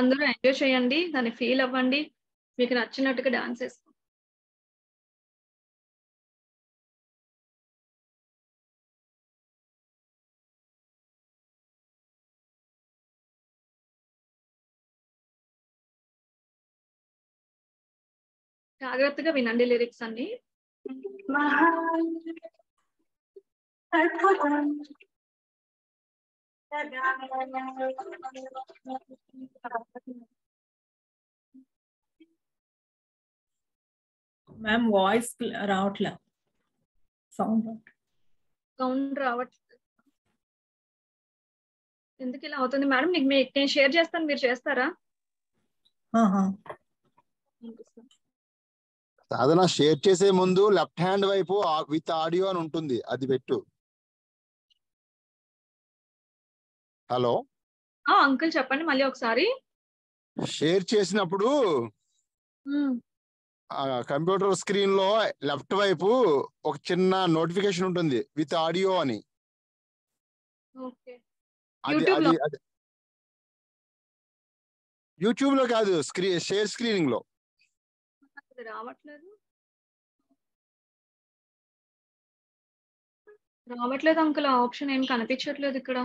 అందరూ ఎంజాయ్ చేయండి దాన్ని ఫీల్ అవ్వండి. మీకు నచ్చినట్టుగా డాన్స్ వేసుకోండి జాగ్రత్తగా వినండి లిరిక్స్ అన్ని. మ్యామ్ వాయిస్ రావట్లే. సౌండ్ సౌండ్ రావట్లేదు ఎందుకు ఇలా అవుతుంది? మేడం నీకు మీ- నేను షేర్ చేస్తాను మీరు చేస్తారా? సాధన షేర్ చేసే ముందు లెఫ్ట్ హ్యాండ్ వైపు విత్ ఆడియో అని ఉంటుంది. అది పెట్టు. హలో? ఆ అంకుల్ చెప్పండి మళ్ళీ ఒకసారి. షేర్ చేసినప్పుడు కంప్యూటర్ స్క్రీన్లో లెఫ్ట్ వైపు ఒక చిన్న నోటిఫికేషన్ ఉంటుంది విత్ ఆడియో అని. యూట్యూబ్లో కాదు స్క్రీన్ షేర్ స్క్రీనింగ్లో రావట్లేదు. రావట్లేదు అంకుల్ ఆప్షన్ ఏం కనిపించట్లేదు ఇక్కడ.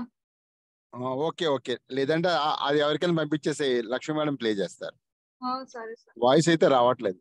Okay okay. లేదంటే అది ఎవరికైనా పంపించేసే లక్ష్మీ మేడం ప్లే చేస్తారు. వాయిస్ అయితే రావట్లేదు.